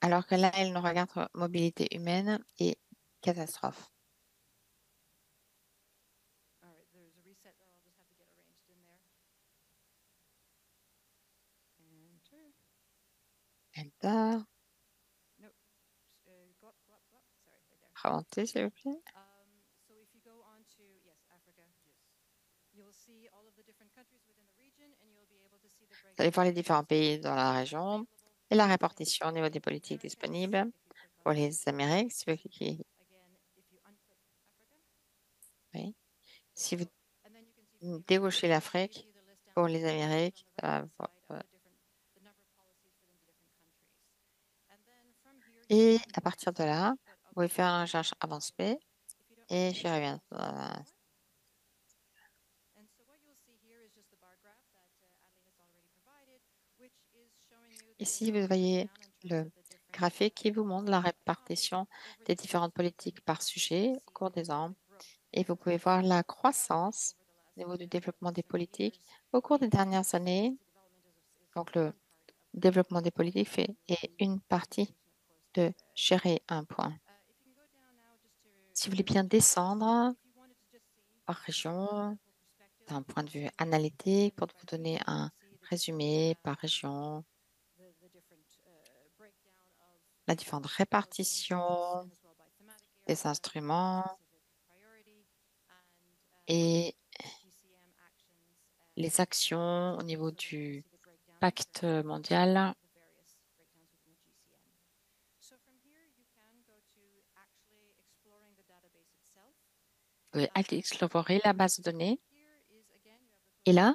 Alors que là, elle nous regarde mobilité humaine et catastrophe. Enter. Remonter, s'il vous plaît. Vous allez voir les différents pays dans la région et la répartition au niveau des politiques disponibles pour les Amériques. Si vous, oui. si vous dégauchez l'Afrique pour les Amériques, et à partir de là, vous pouvez faire un recherche avancé et j'y reviens. Ici, vous voyez le graphique qui vous montre la répartition des différentes politiques par sujet au cours des ans. Et vous pouvez voir la croissance au niveau du développement des politiques au cours des dernières années. Donc, le développement des politiques est une partie de gérer un point. Si vous voulez bien descendre par région, d'un point de vue analytique, pour vous donner un résumé par région, la différente répartition des instruments et les actions au niveau du pacte mondial. Explorer la base de données. Et là,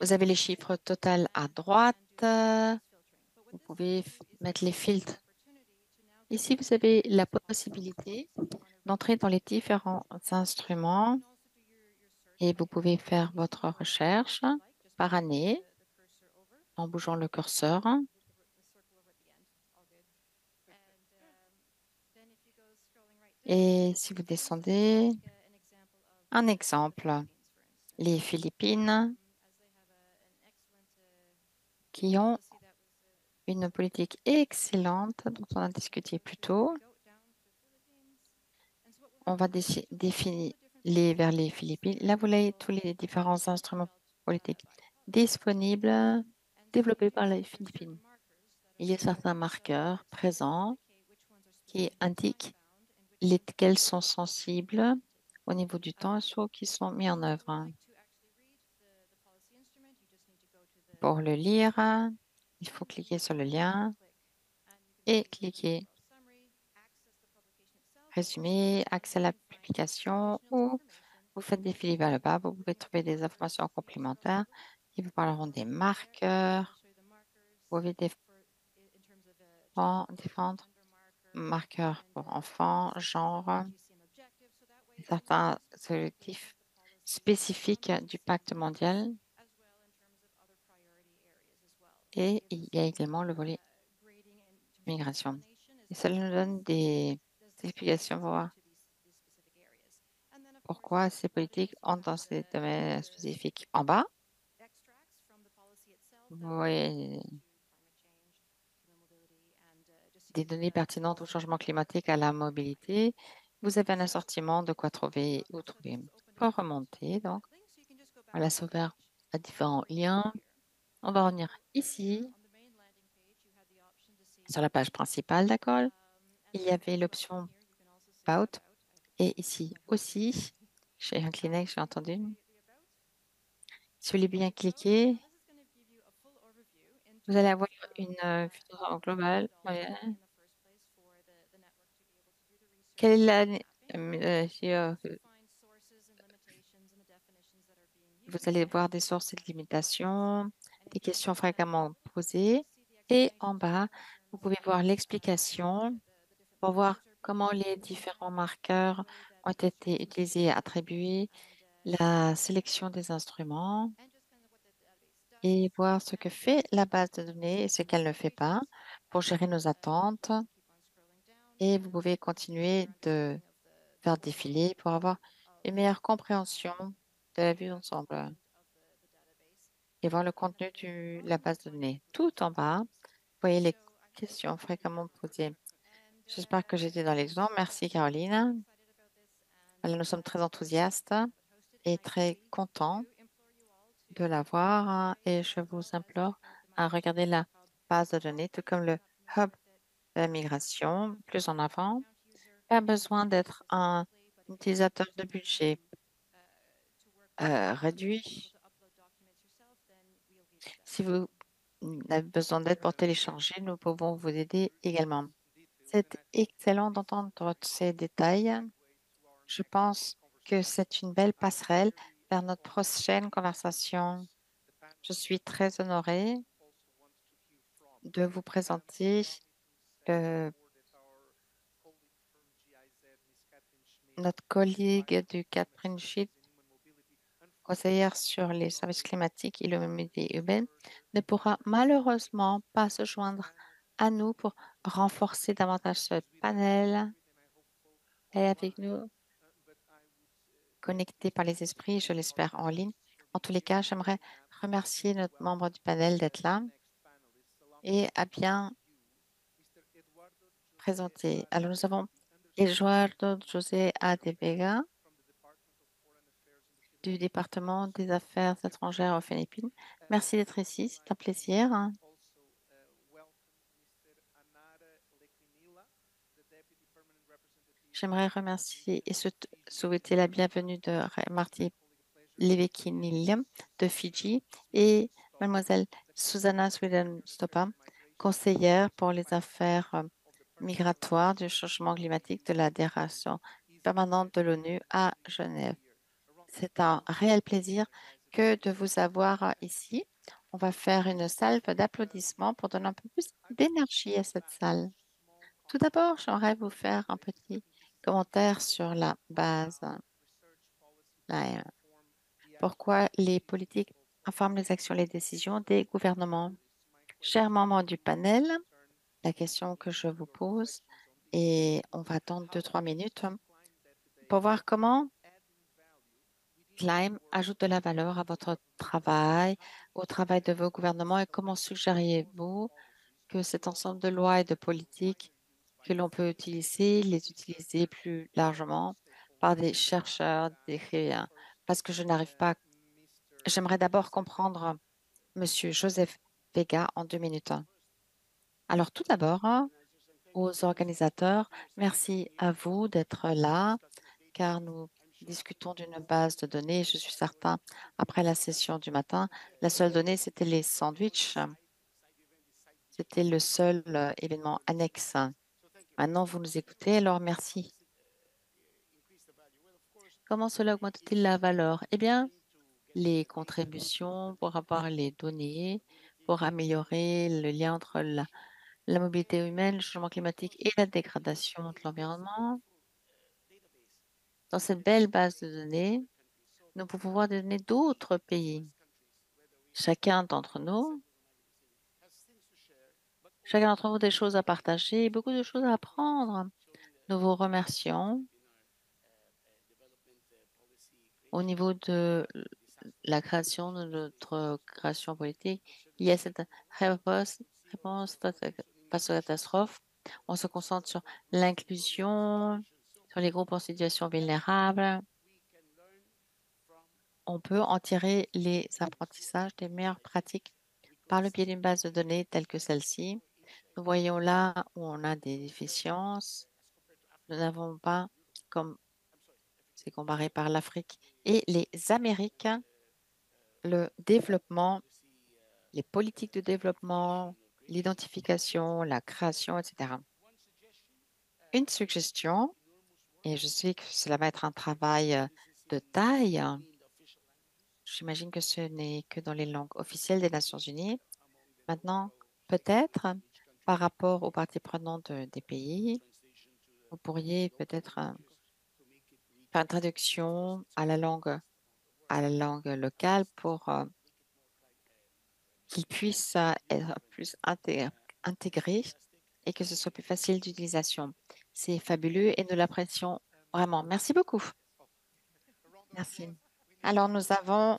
vous avez les chiffres total à droite. Vous pouvez mettre les filtres. Ici, vous avez la possibilité d'entrer dans les différents instruments et vous pouvez faire votre recherche par année en bougeant le curseur. Et si vous descendez, un exemple, les Philippines qui ont une politique excellente dont on a discuté plus tôt. On va définir les vers les Philippines. Là, vous voyez tous les différents instruments politiques disponibles, développés par les Philippines. Il y a certains marqueurs présents qui indiquent lesquels sont sensibles au niveau du temps ceux qui sont mis en œuvre. Pour le lire, il faut cliquer sur le lien et cliquer Résumé, accès à la publication ou vous faites défiler vers le bas. Vous pouvez trouver des informations complémentaires qui vous parleront des marqueurs. Vous pouvez défendre marqueurs pour enfants, genre, certains objectifs spécifiques du pacte mondial. Et il y a également le volet migration. Et ça nous donne des explications pour voir pourquoi ces politiques entrent dans ces domaines spécifiques. En bas, vous voyez des données pertinentes au changement climatique, à la mobilité. Vous avez un assortiment de quoi trouver ou trouver. Pour remonter, donc, voilà, ouvert à différents liens. On va revenir ici, sur la page principale, d'accord Il y avait l'option About. Et ici aussi, j'ai un j'ai entendu. Si vous voulez bien cliquer, vous allez avoir une vision globale. Quelle est la... vous allez voir des sources et de limitations, des questions fréquemment posées. Et en bas, vous pouvez voir l'explication pour voir comment les différents marqueurs ont été utilisés et attribués, la sélection des instruments et voir ce que fait la base de données et ce qu'elle ne fait pas pour gérer nos attentes. Et vous pouvez continuer de faire défiler pour avoir une meilleure compréhension de la vue d'ensemble et voir le contenu de la base de données. Tout en bas, vous voyez les questions fréquemment posées. J'espère que j'étais dans l'exemple. Merci Caroline. nous sommes très enthousiastes et très contents de l'avoir et je vous implore à regarder la base de données, tout comme le hub la migration plus en avant. Pas besoin d'être un utilisateur de budget euh, réduit. Si vous avez besoin d'aide pour télécharger, nous pouvons vous aider également. C'est excellent d'entendre ces détails. Je pense que c'est une belle passerelle vers notre prochaine conversation. Je suis très honorée de vous présenter notre collègue du Catherine Schitt, conseillère sur les services climatiques et l'humanité urbaine, ne pourra malheureusement pas se joindre à nous pour renforcer davantage ce panel. Elle est avec nous, connectée par les esprits, je l'espère, en ligne. En tous les cas, j'aimerais remercier notre membre du panel d'être là et à bien Alors, nous avons Eduardo José A. de Vega du département des Affaires étrangères aux Philippines. Merci d'être ici, c'est un plaisir. J'aimerais remercier et souhaiter la bienvenue de Marty Levekinil de Fidji et mademoiselle Susanna Sweden-Stoppa, conseillère pour les affaires migratoires du changement climatique de la permanente de l'ONU à Genève. C'est un réel plaisir que de vous avoir ici. On va faire une salve d'applaudissements pour donner un peu plus d'énergie à cette salle. Tout d'abord, j'aimerais vous faire un petit commentaire sur la base. Pourquoi les politiques informent les actions et les décisions des gouvernements? Chers membres du panel, la question que je vous pose, et on va attendre deux, trois minutes pour voir comment Climb ajoute de la valeur à votre travail, au travail de vos gouvernements et comment suggériez-vous que cet ensemble de lois et de politiques que l'on peut utiliser, les utiliser plus largement par des chercheurs, des écrivains, parce que je n'arrive pas. J'aimerais d'abord comprendre Monsieur Joseph Vega en deux minutes. Alors tout d'abord, aux organisateurs, merci à vous d'être là, car nous discutons d'une base de données. Je suis certain, après la session du matin, la seule donnée, c'était les sandwichs. C'était le seul euh, événement annexe. Maintenant, vous nous écoutez, alors merci. Comment cela augmente-t-il la valeur? Eh bien, les contributions pour avoir les données, pour améliorer le lien entre la, la mobilité humaine, le changement climatique et la dégradation de l'environnement. Dans cette belle base de données, nous pouvons voir des données d'autres pays. Chacun d'entre nous, chacun d'entre vous a des choses à partager, beaucoup de choses à apprendre. Nous vous remercions. Au niveau de la création de notre création politique, il y a cette réponse, réponse face aux catastrophes. On se concentre sur l'inclusion, sur les groupes en situation vulnérable. On peut en tirer les apprentissages des meilleures pratiques par le biais d'une base de données telle que celle-ci. Nous voyons là où on a des déficiences. Nous n'avons pas, comme c'est comparé par l'Afrique et les Américains, le développement, les politiques de développement, l'identification, la création, etc. Une suggestion et je sais que cela va être un travail de taille. J'imagine que ce n'est que dans les langues officielles des Nations unies. Maintenant, peut-être par rapport aux parties prenantes des pays, vous pourriez peut-être faire une traduction à la langue, à la langue locale pour qu'il puisse être plus intégré et que ce soit plus facile d'utilisation. C'est fabuleux et nous l'apprécions vraiment. Merci beaucoup. Merci. Alors, nous avons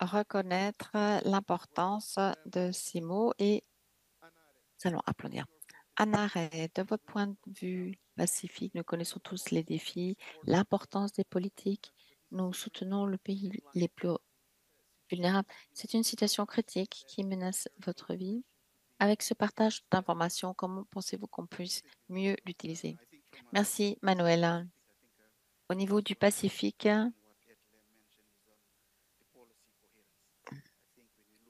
reconnaître l'importance de ces mots et nous allons applaudir. Anna de votre point de vue pacifique, nous connaissons tous les défis, l'importance des politiques. Nous soutenons le pays les plus C'est une situation critique qui menace votre vie. Avec ce partage d'informations, comment pensez-vous qu'on puisse mieux l'utiliser? Merci, Manuela. Au niveau du Pacifique,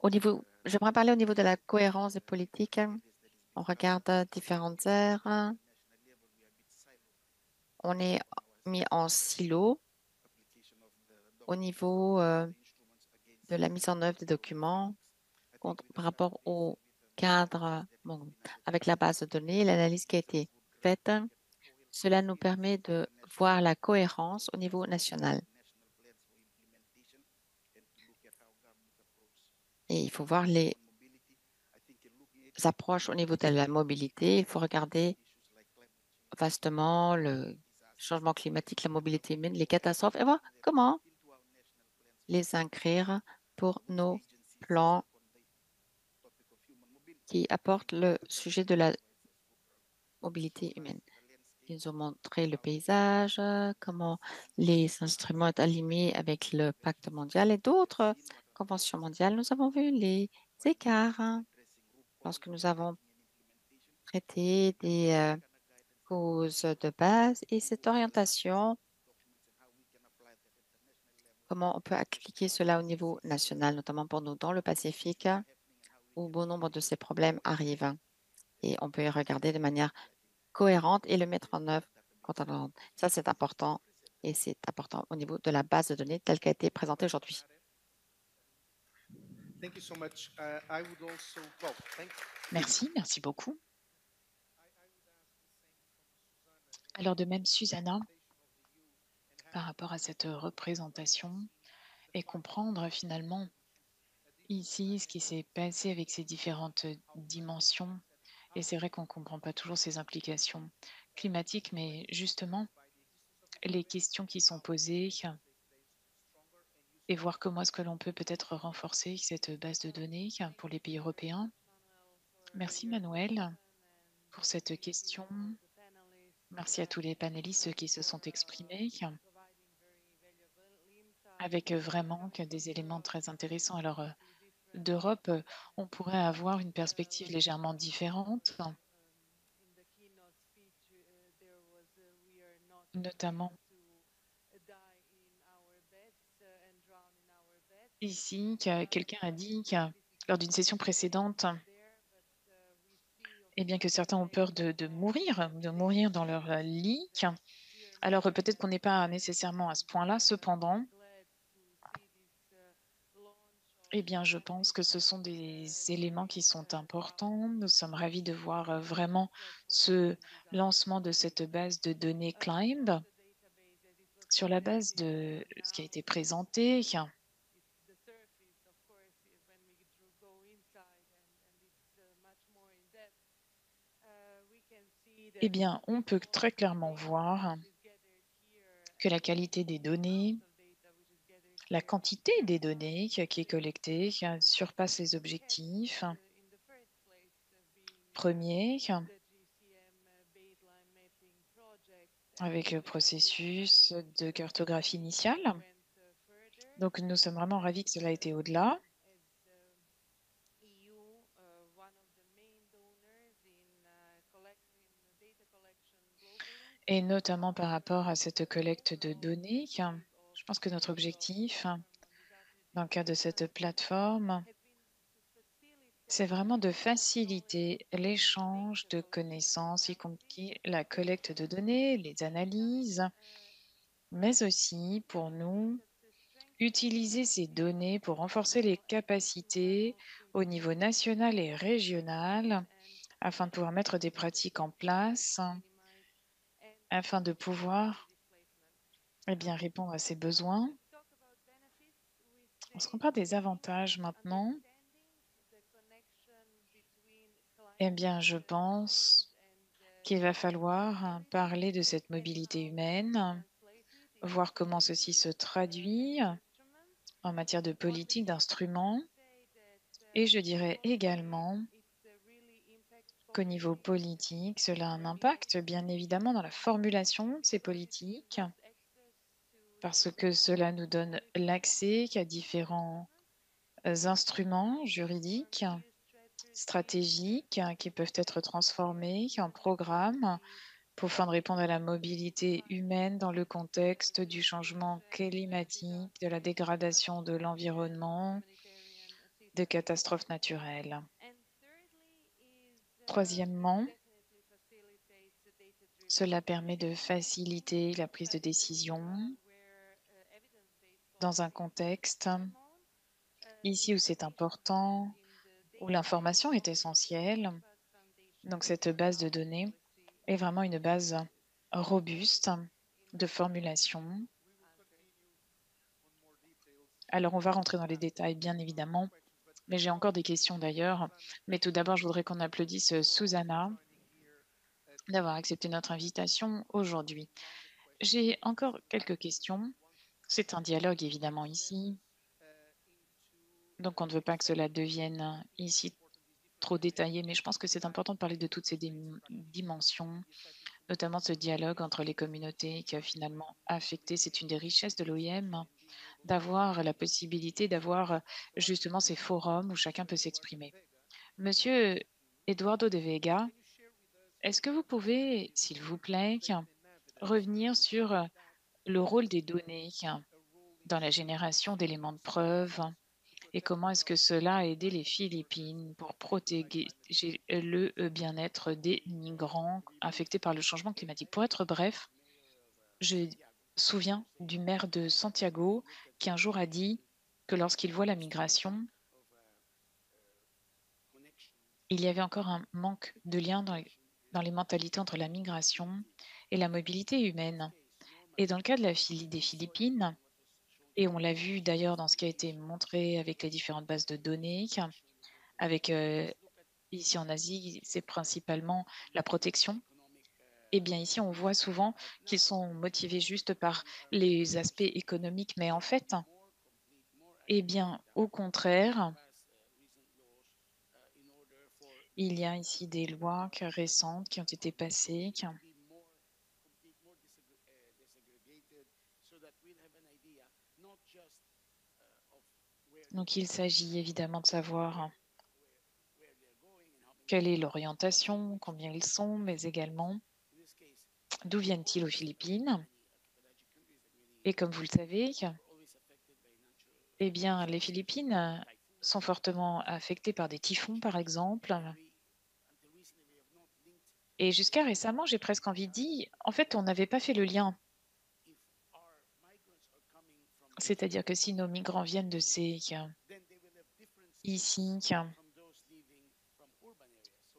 au niveau, j'aimerais parler au niveau de la cohérence des politiques. On regarde différentes aires. On est mis en silo au niveau euh, de la mise en œuvre des documents par rapport au cadre avec la base de données, l'analyse qui a été faite, cela nous permet de voir la cohérence au niveau national. Et il faut voir les approches au niveau de la mobilité. Il faut regarder vastement le changement climatique, la mobilité humaine, les catastrophes et voir comment les inscrire pour nos plans qui apporte le sujet de la mobilité humaine. Ils ont montré le paysage, comment les instruments sont alignés avec le pacte mondial et d'autres conventions mondiales. Nous avons vu les écarts hein, lorsque nous avons traité des euh, causes de base et cette orientation comment on peut appliquer cela au niveau national, notamment pour nous dans le Pacifique, où bon nombre de ces problèmes arrivent. Et on peut y regarder de manière cohérente et le mettre en œuvre. Ça, c'est important et c'est important au niveau de la base de données telle qu'elle a été présentée aujourd'hui. Merci, merci beaucoup. Alors de même, Susanna, par rapport à cette représentation et comprendre finalement ici ce qui s'est passé avec ces différentes dimensions. Et c'est vrai qu'on ne comprend pas toujours ces implications climatiques, mais justement, les questions qui sont posées et voir comment est-ce que l'on peut peut-être renforcer cette base de données pour les pays européens. Merci Manuel pour cette question. Merci à tous les panélistes qui se sont exprimés avec vraiment des éléments très intéressants. Alors, d'Europe, on pourrait avoir une perspective légèrement différente, notamment ici, quelqu'un a dit lors d'une session précédente, eh bien que certains ont peur de, de, mourir, de mourir dans leur lit. Alors peut-être qu'on n'est pas nécessairement à ce point-là, cependant, eh bien, je pense que ce sont des éléments qui sont importants. Nous sommes ravis de voir euh, vraiment ce lancement de cette base de données Climb sur la base de ce qui a été présenté. Eh bien, on peut très clairement voir que la qualité des données la quantité des données qui est collectée surpasse les objectifs premiers avec le processus de cartographie initiale. Donc, nous sommes vraiment ravis que cela ait été au-delà. Et notamment par rapport à cette collecte de données je pense que notre objectif, dans le cadre de cette plateforme, c'est vraiment de faciliter l'échange de connaissances, y compris la collecte de données, les analyses, mais aussi pour nous, utiliser ces données pour renforcer les capacités au niveau national et régional afin de pouvoir mettre des pratiques en place, afin de pouvoir eh bien, répondre à ces besoins. On se compare des avantages maintenant. Eh bien, je pense qu'il va falloir parler de cette mobilité humaine, voir comment ceci se traduit en matière de politique, d'instruments. Et je dirais également qu'au niveau politique, cela a un impact, bien évidemment, dans la formulation de ces politiques parce que cela nous donne l'accès à différents euh, instruments juridiques, stratégiques, qui peuvent être transformés en programmes pour de répondre à la mobilité humaine dans le contexte du changement climatique, de la dégradation de l'environnement, de catastrophes naturelles. Troisièmement, cela permet de faciliter la prise de décision dans un contexte ici où c'est important, où l'information est essentielle. Donc cette base de données est vraiment une base robuste de formulation. Alors on va rentrer dans les détails, bien évidemment, mais j'ai encore des questions d'ailleurs. Mais tout d'abord, je voudrais qu'on applaudisse Susanna d'avoir accepté notre invitation aujourd'hui. J'ai encore quelques questions. C'est un dialogue, évidemment, ici. Donc, on ne veut pas que cela devienne ici trop détaillé, mais je pense que c'est important de parler de toutes ces dimensions, notamment ce dialogue entre les communautés qui a finalement affecté. C'est une des richesses de l'OIM d'avoir la possibilité d'avoir justement ces forums où chacun peut s'exprimer. Monsieur Eduardo de Vega, est-ce que vous pouvez, s'il vous plaît, revenir sur le rôle des données dans la génération d'éléments de preuve et comment est-ce que cela a aidé les Philippines pour protéger le bien-être des migrants affectés par le changement climatique. Pour être bref, je me souviens du maire de Santiago qui un jour a dit que lorsqu'il voit la migration, il y avait encore un manque de lien dans les mentalités entre la migration et la mobilité humaine. Et dans le cas de la, des Philippines, et on l'a vu d'ailleurs dans ce qui a été montré avec les différentes bases de données, avec euh, ici en Asie, c'est principalement la protection. Eh bien ici, on voit souvent qu'ils sont motivés juste par les aspects économiques, mais en fait, eh bien au contraire, il y a ici des lois récentes qui ont été passées, qui Donc il s'agit évidemment de savoir quelle est l'orientation, combien ils sont, mais également d'où viennent-ils aux Philippines. Et comme vous le savez, eh bien, les Philippines sont fortement affectées par des typhons, par exemple. Et jusqu'à récemment, j'ai presque envie de dire, en fait, on n'avait pas fait le lien c'est-à-dire que si nos migrants viennent de ces ici,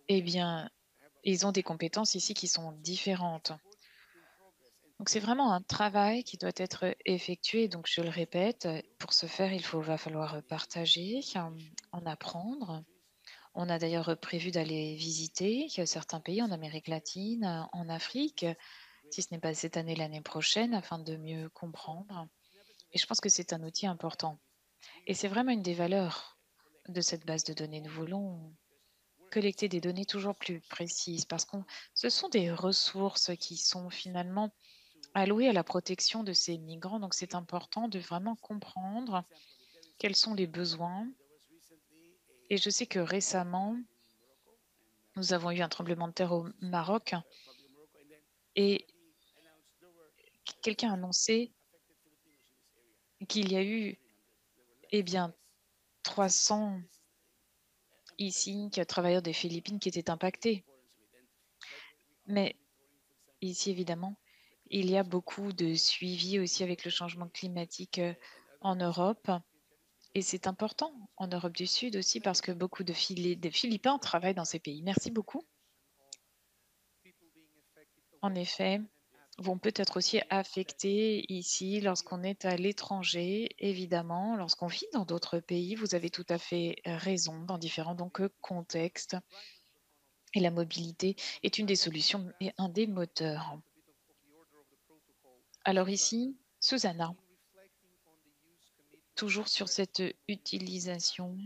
eh bien, ils ont des compétences ici qui sont différentes. Donc c'est vraiment un travail qui doit être effectué. Donc je le répète, pour ce faire, il faut, va falloir partager, en apprendre. On a d'ailleurs prévu d'aller visiter certains pays en Amérique latine, en Afrique, si ce n'est pas cette année, l'année prochaine, afin de mieux comprendre. Et je pense que c'est un outil important. Et c'est vraiment une des valeurs de cette base de données. Nous voulons collecter des données toujours plus précises parce que ce sont des ressources qui sont finalement allouées à la protection de ces migrants. Donc c'est important de vraiment comprendre quels sont les besoins. Et je sais que récemment, nous avons eu un tremblement de terre au Maroc et quelqu'un a annoncé qu'il y a eu eh bien, 300 ici travailleurs des Philippines qui étaient impactés. Mais ici, évidemment, il y a beaucoup de suivi aussi avec le changement climatique euh, en Europe. Et c'est important en Europe du Sud aussi parce que beaucoup de, de Philippins travaillent dans ces pays. Merci beaucoup. En effet, vont peut-être aussi affecter ici lorsqu'on est à l'étranger, évidemment, lorsqu'on vit dans d'autres pays. Vous avez tout à fait raison, dans différents donc, contextes. Et la mobilité est une des solutions et un des moteurs. Alors ici, Susanna, toujours sur cette utilisation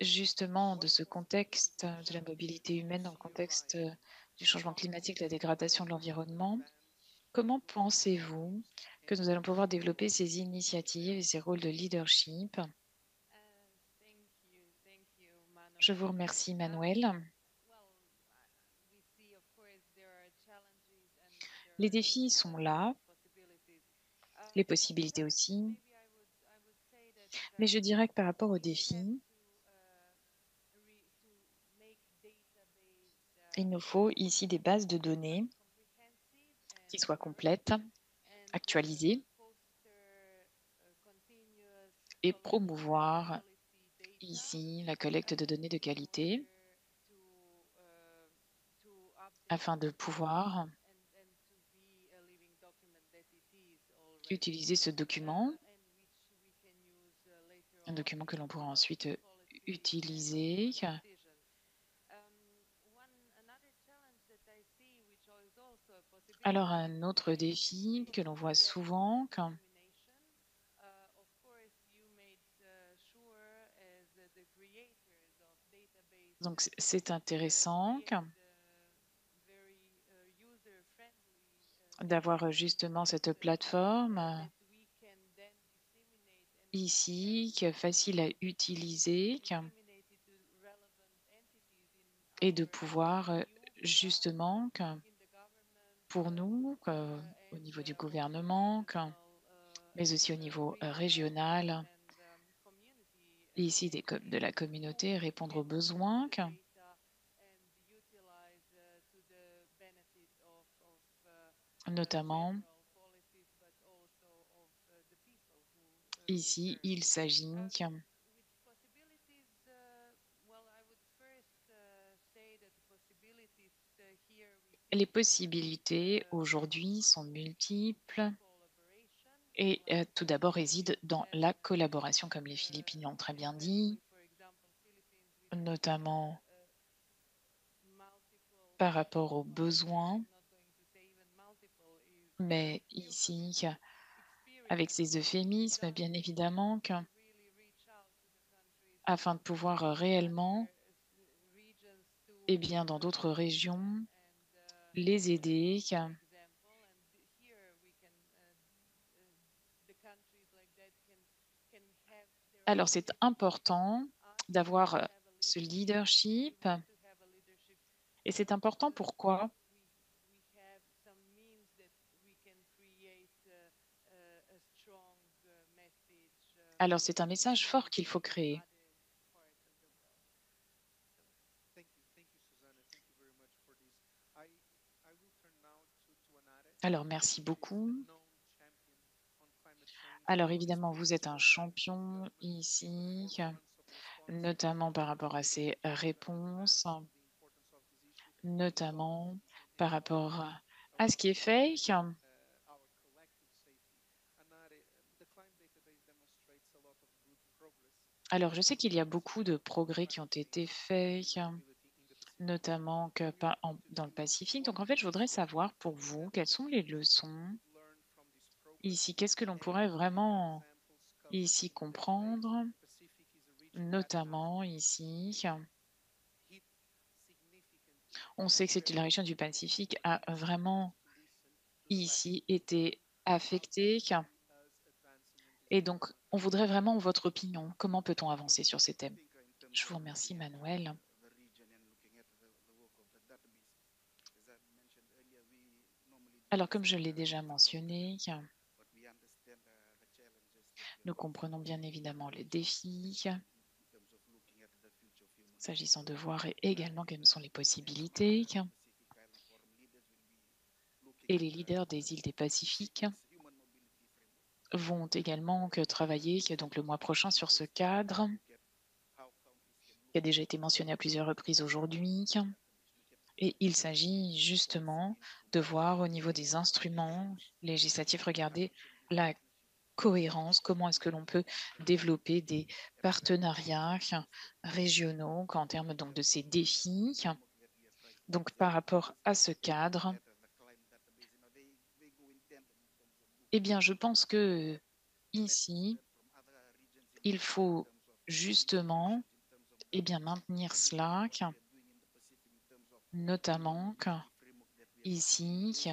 justement de ce contexte de la mobilité humaine dans le contexte du changement climatique, la dégradation de l'environnement. Comment pensez-vous que nous allons pouvoir développer ces initiatives et ces rôles de leadership? Je vous remercie, Manuel. Les défis sont là, les possibilités aussi. Mais je dirais que par rapport aux défis, Il nous faut ici des bases de données qui soient complètes, actualisées et promouvoir ici la collecte de données de qualité afin de pouvoir utiliser ce document, un document que l'on pourra ensuite utiliser Alors, un autre défi que l'on voit souvent, donc c'est intéressant d'avoir justement cette plateforme ici qui est facile à utiliser et de pouvoir justement pour nous, au niveau du gouvernement, mais aussi au niveau régional, ici de la communauté, répondre aux besoins. Notamment, ici, il s'agit les possibilités aujourd'hui sont multiples et euh, tout d'abord résident dans la collaboration, comme les Philippines l'ont très bien dit, notamment par rapport aux besoins. Mais ici, avec ces euphémismes, bien évidemment, afin de pouvoir réellement, et eh bien, dans d'autres régions, les aider. Alors, c'est important d'avoir ce leadership. Et c'est important pourquoi? Alors, c'est un message fort qu'il faut créer. Alors, merci beaucoup. Alors, évidemment, vous êtes un champion ici, notamment par rapport à ces réponses, notamment par rapport à ce qui est fait. Alors, je sais qu'il y a beaucoup de progrès qui ont été faits notamment que dans le Pacifique. Donc, en fait, je voudrais savoir pour vous, quelles sont les leçons ici? Qu'est-ce que l'on pourrait vraiment ici comprendre, notamment ici? On sait que c'est la région du Pacifique a vraiment ici été affectée. Et donc, on voudrait vraiment votre opinion. Comment peut-on avancer sur ces thèmes? Je vous remercie, Manuel. Alors, comme je l'ai déjà mentionné, nous comprenons bien évidemment les défis, s'agissant de voir également quelles sont les possibilités. Et les leaders des îles des Pacifiques vont également travailler donc le mois prochain sur ce cadre qui a déjà été mentionné à plusieurs reprises aujourd'hui. Et il s'agit justement de voir au niveau des instruments législatifs, regarder la cohérence, comment est-ce que l'on peut développer des partenariats régionaux en termes donc de ces défis. Donc par rapport à ce cadre, eh bien je pense que ici, il faut justement eh bien, maintenir cela notamment ici,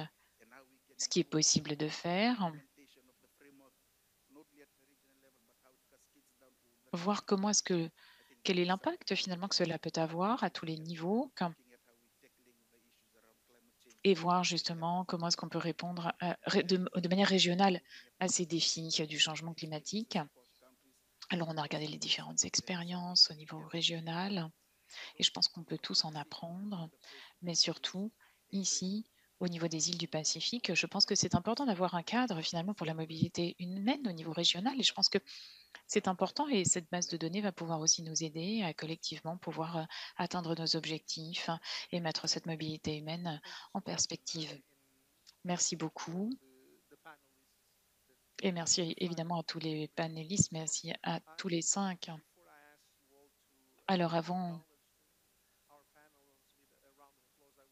ce qui est possible de faire, voir comment est-ce que quel est l'impact finalement que cela peut avoir à tous les niveaux et voir justement comment est-ce qu'on peut répondre de, manière régionale à ces défis du changement climatique. Alors, on a regardé les différentes expériences au niveau régional et je pense qu'on peut tous en apprendre, mais surtout ici, au niveau des îles du Pacifique, je pense que c'est important d'avoir un cadre finalement pour la mobilité humaine au niveau régional. Et je pense que c'est important et cette base de données va pouvoir aussi nous aider à collectivement pouvoir euh, atteindre nos objectifs et mettre cette mobilité humaine en perspective. Merci beaucoup. Et merci évidemment à tous les panélistes, merci à tous les cinq. Alors avant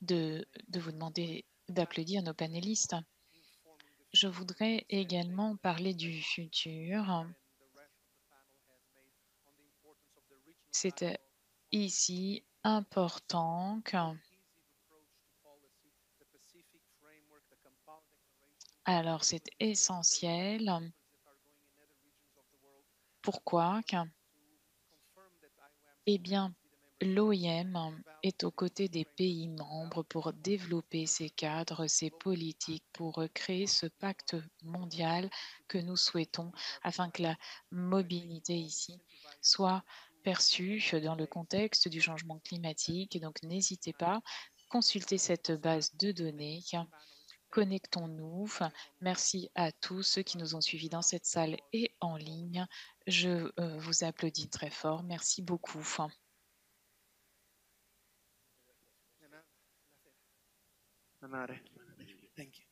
de, vous demander d'applaudir nos panélistes. Je voudrais également parler du futur. C'est ici important que alors c'est essentiel. Pourquoi Eh bien, l'OIM est aux côtés des pays membres pour développer ces cadres, ces politiques, pour créer ce pacte mondial que nous souhaitons afin que la mobilité ici soit perçue dans le contexte du changement climatique. Donc, n'hésitez pas, consultez cette base de données. Connectons-nous. Merci à tous ceux qui nous ont suivis dans cette salle et en ligne. Je euh, vous applaudis très fort. Merci beaucoup. I'm. Thank you.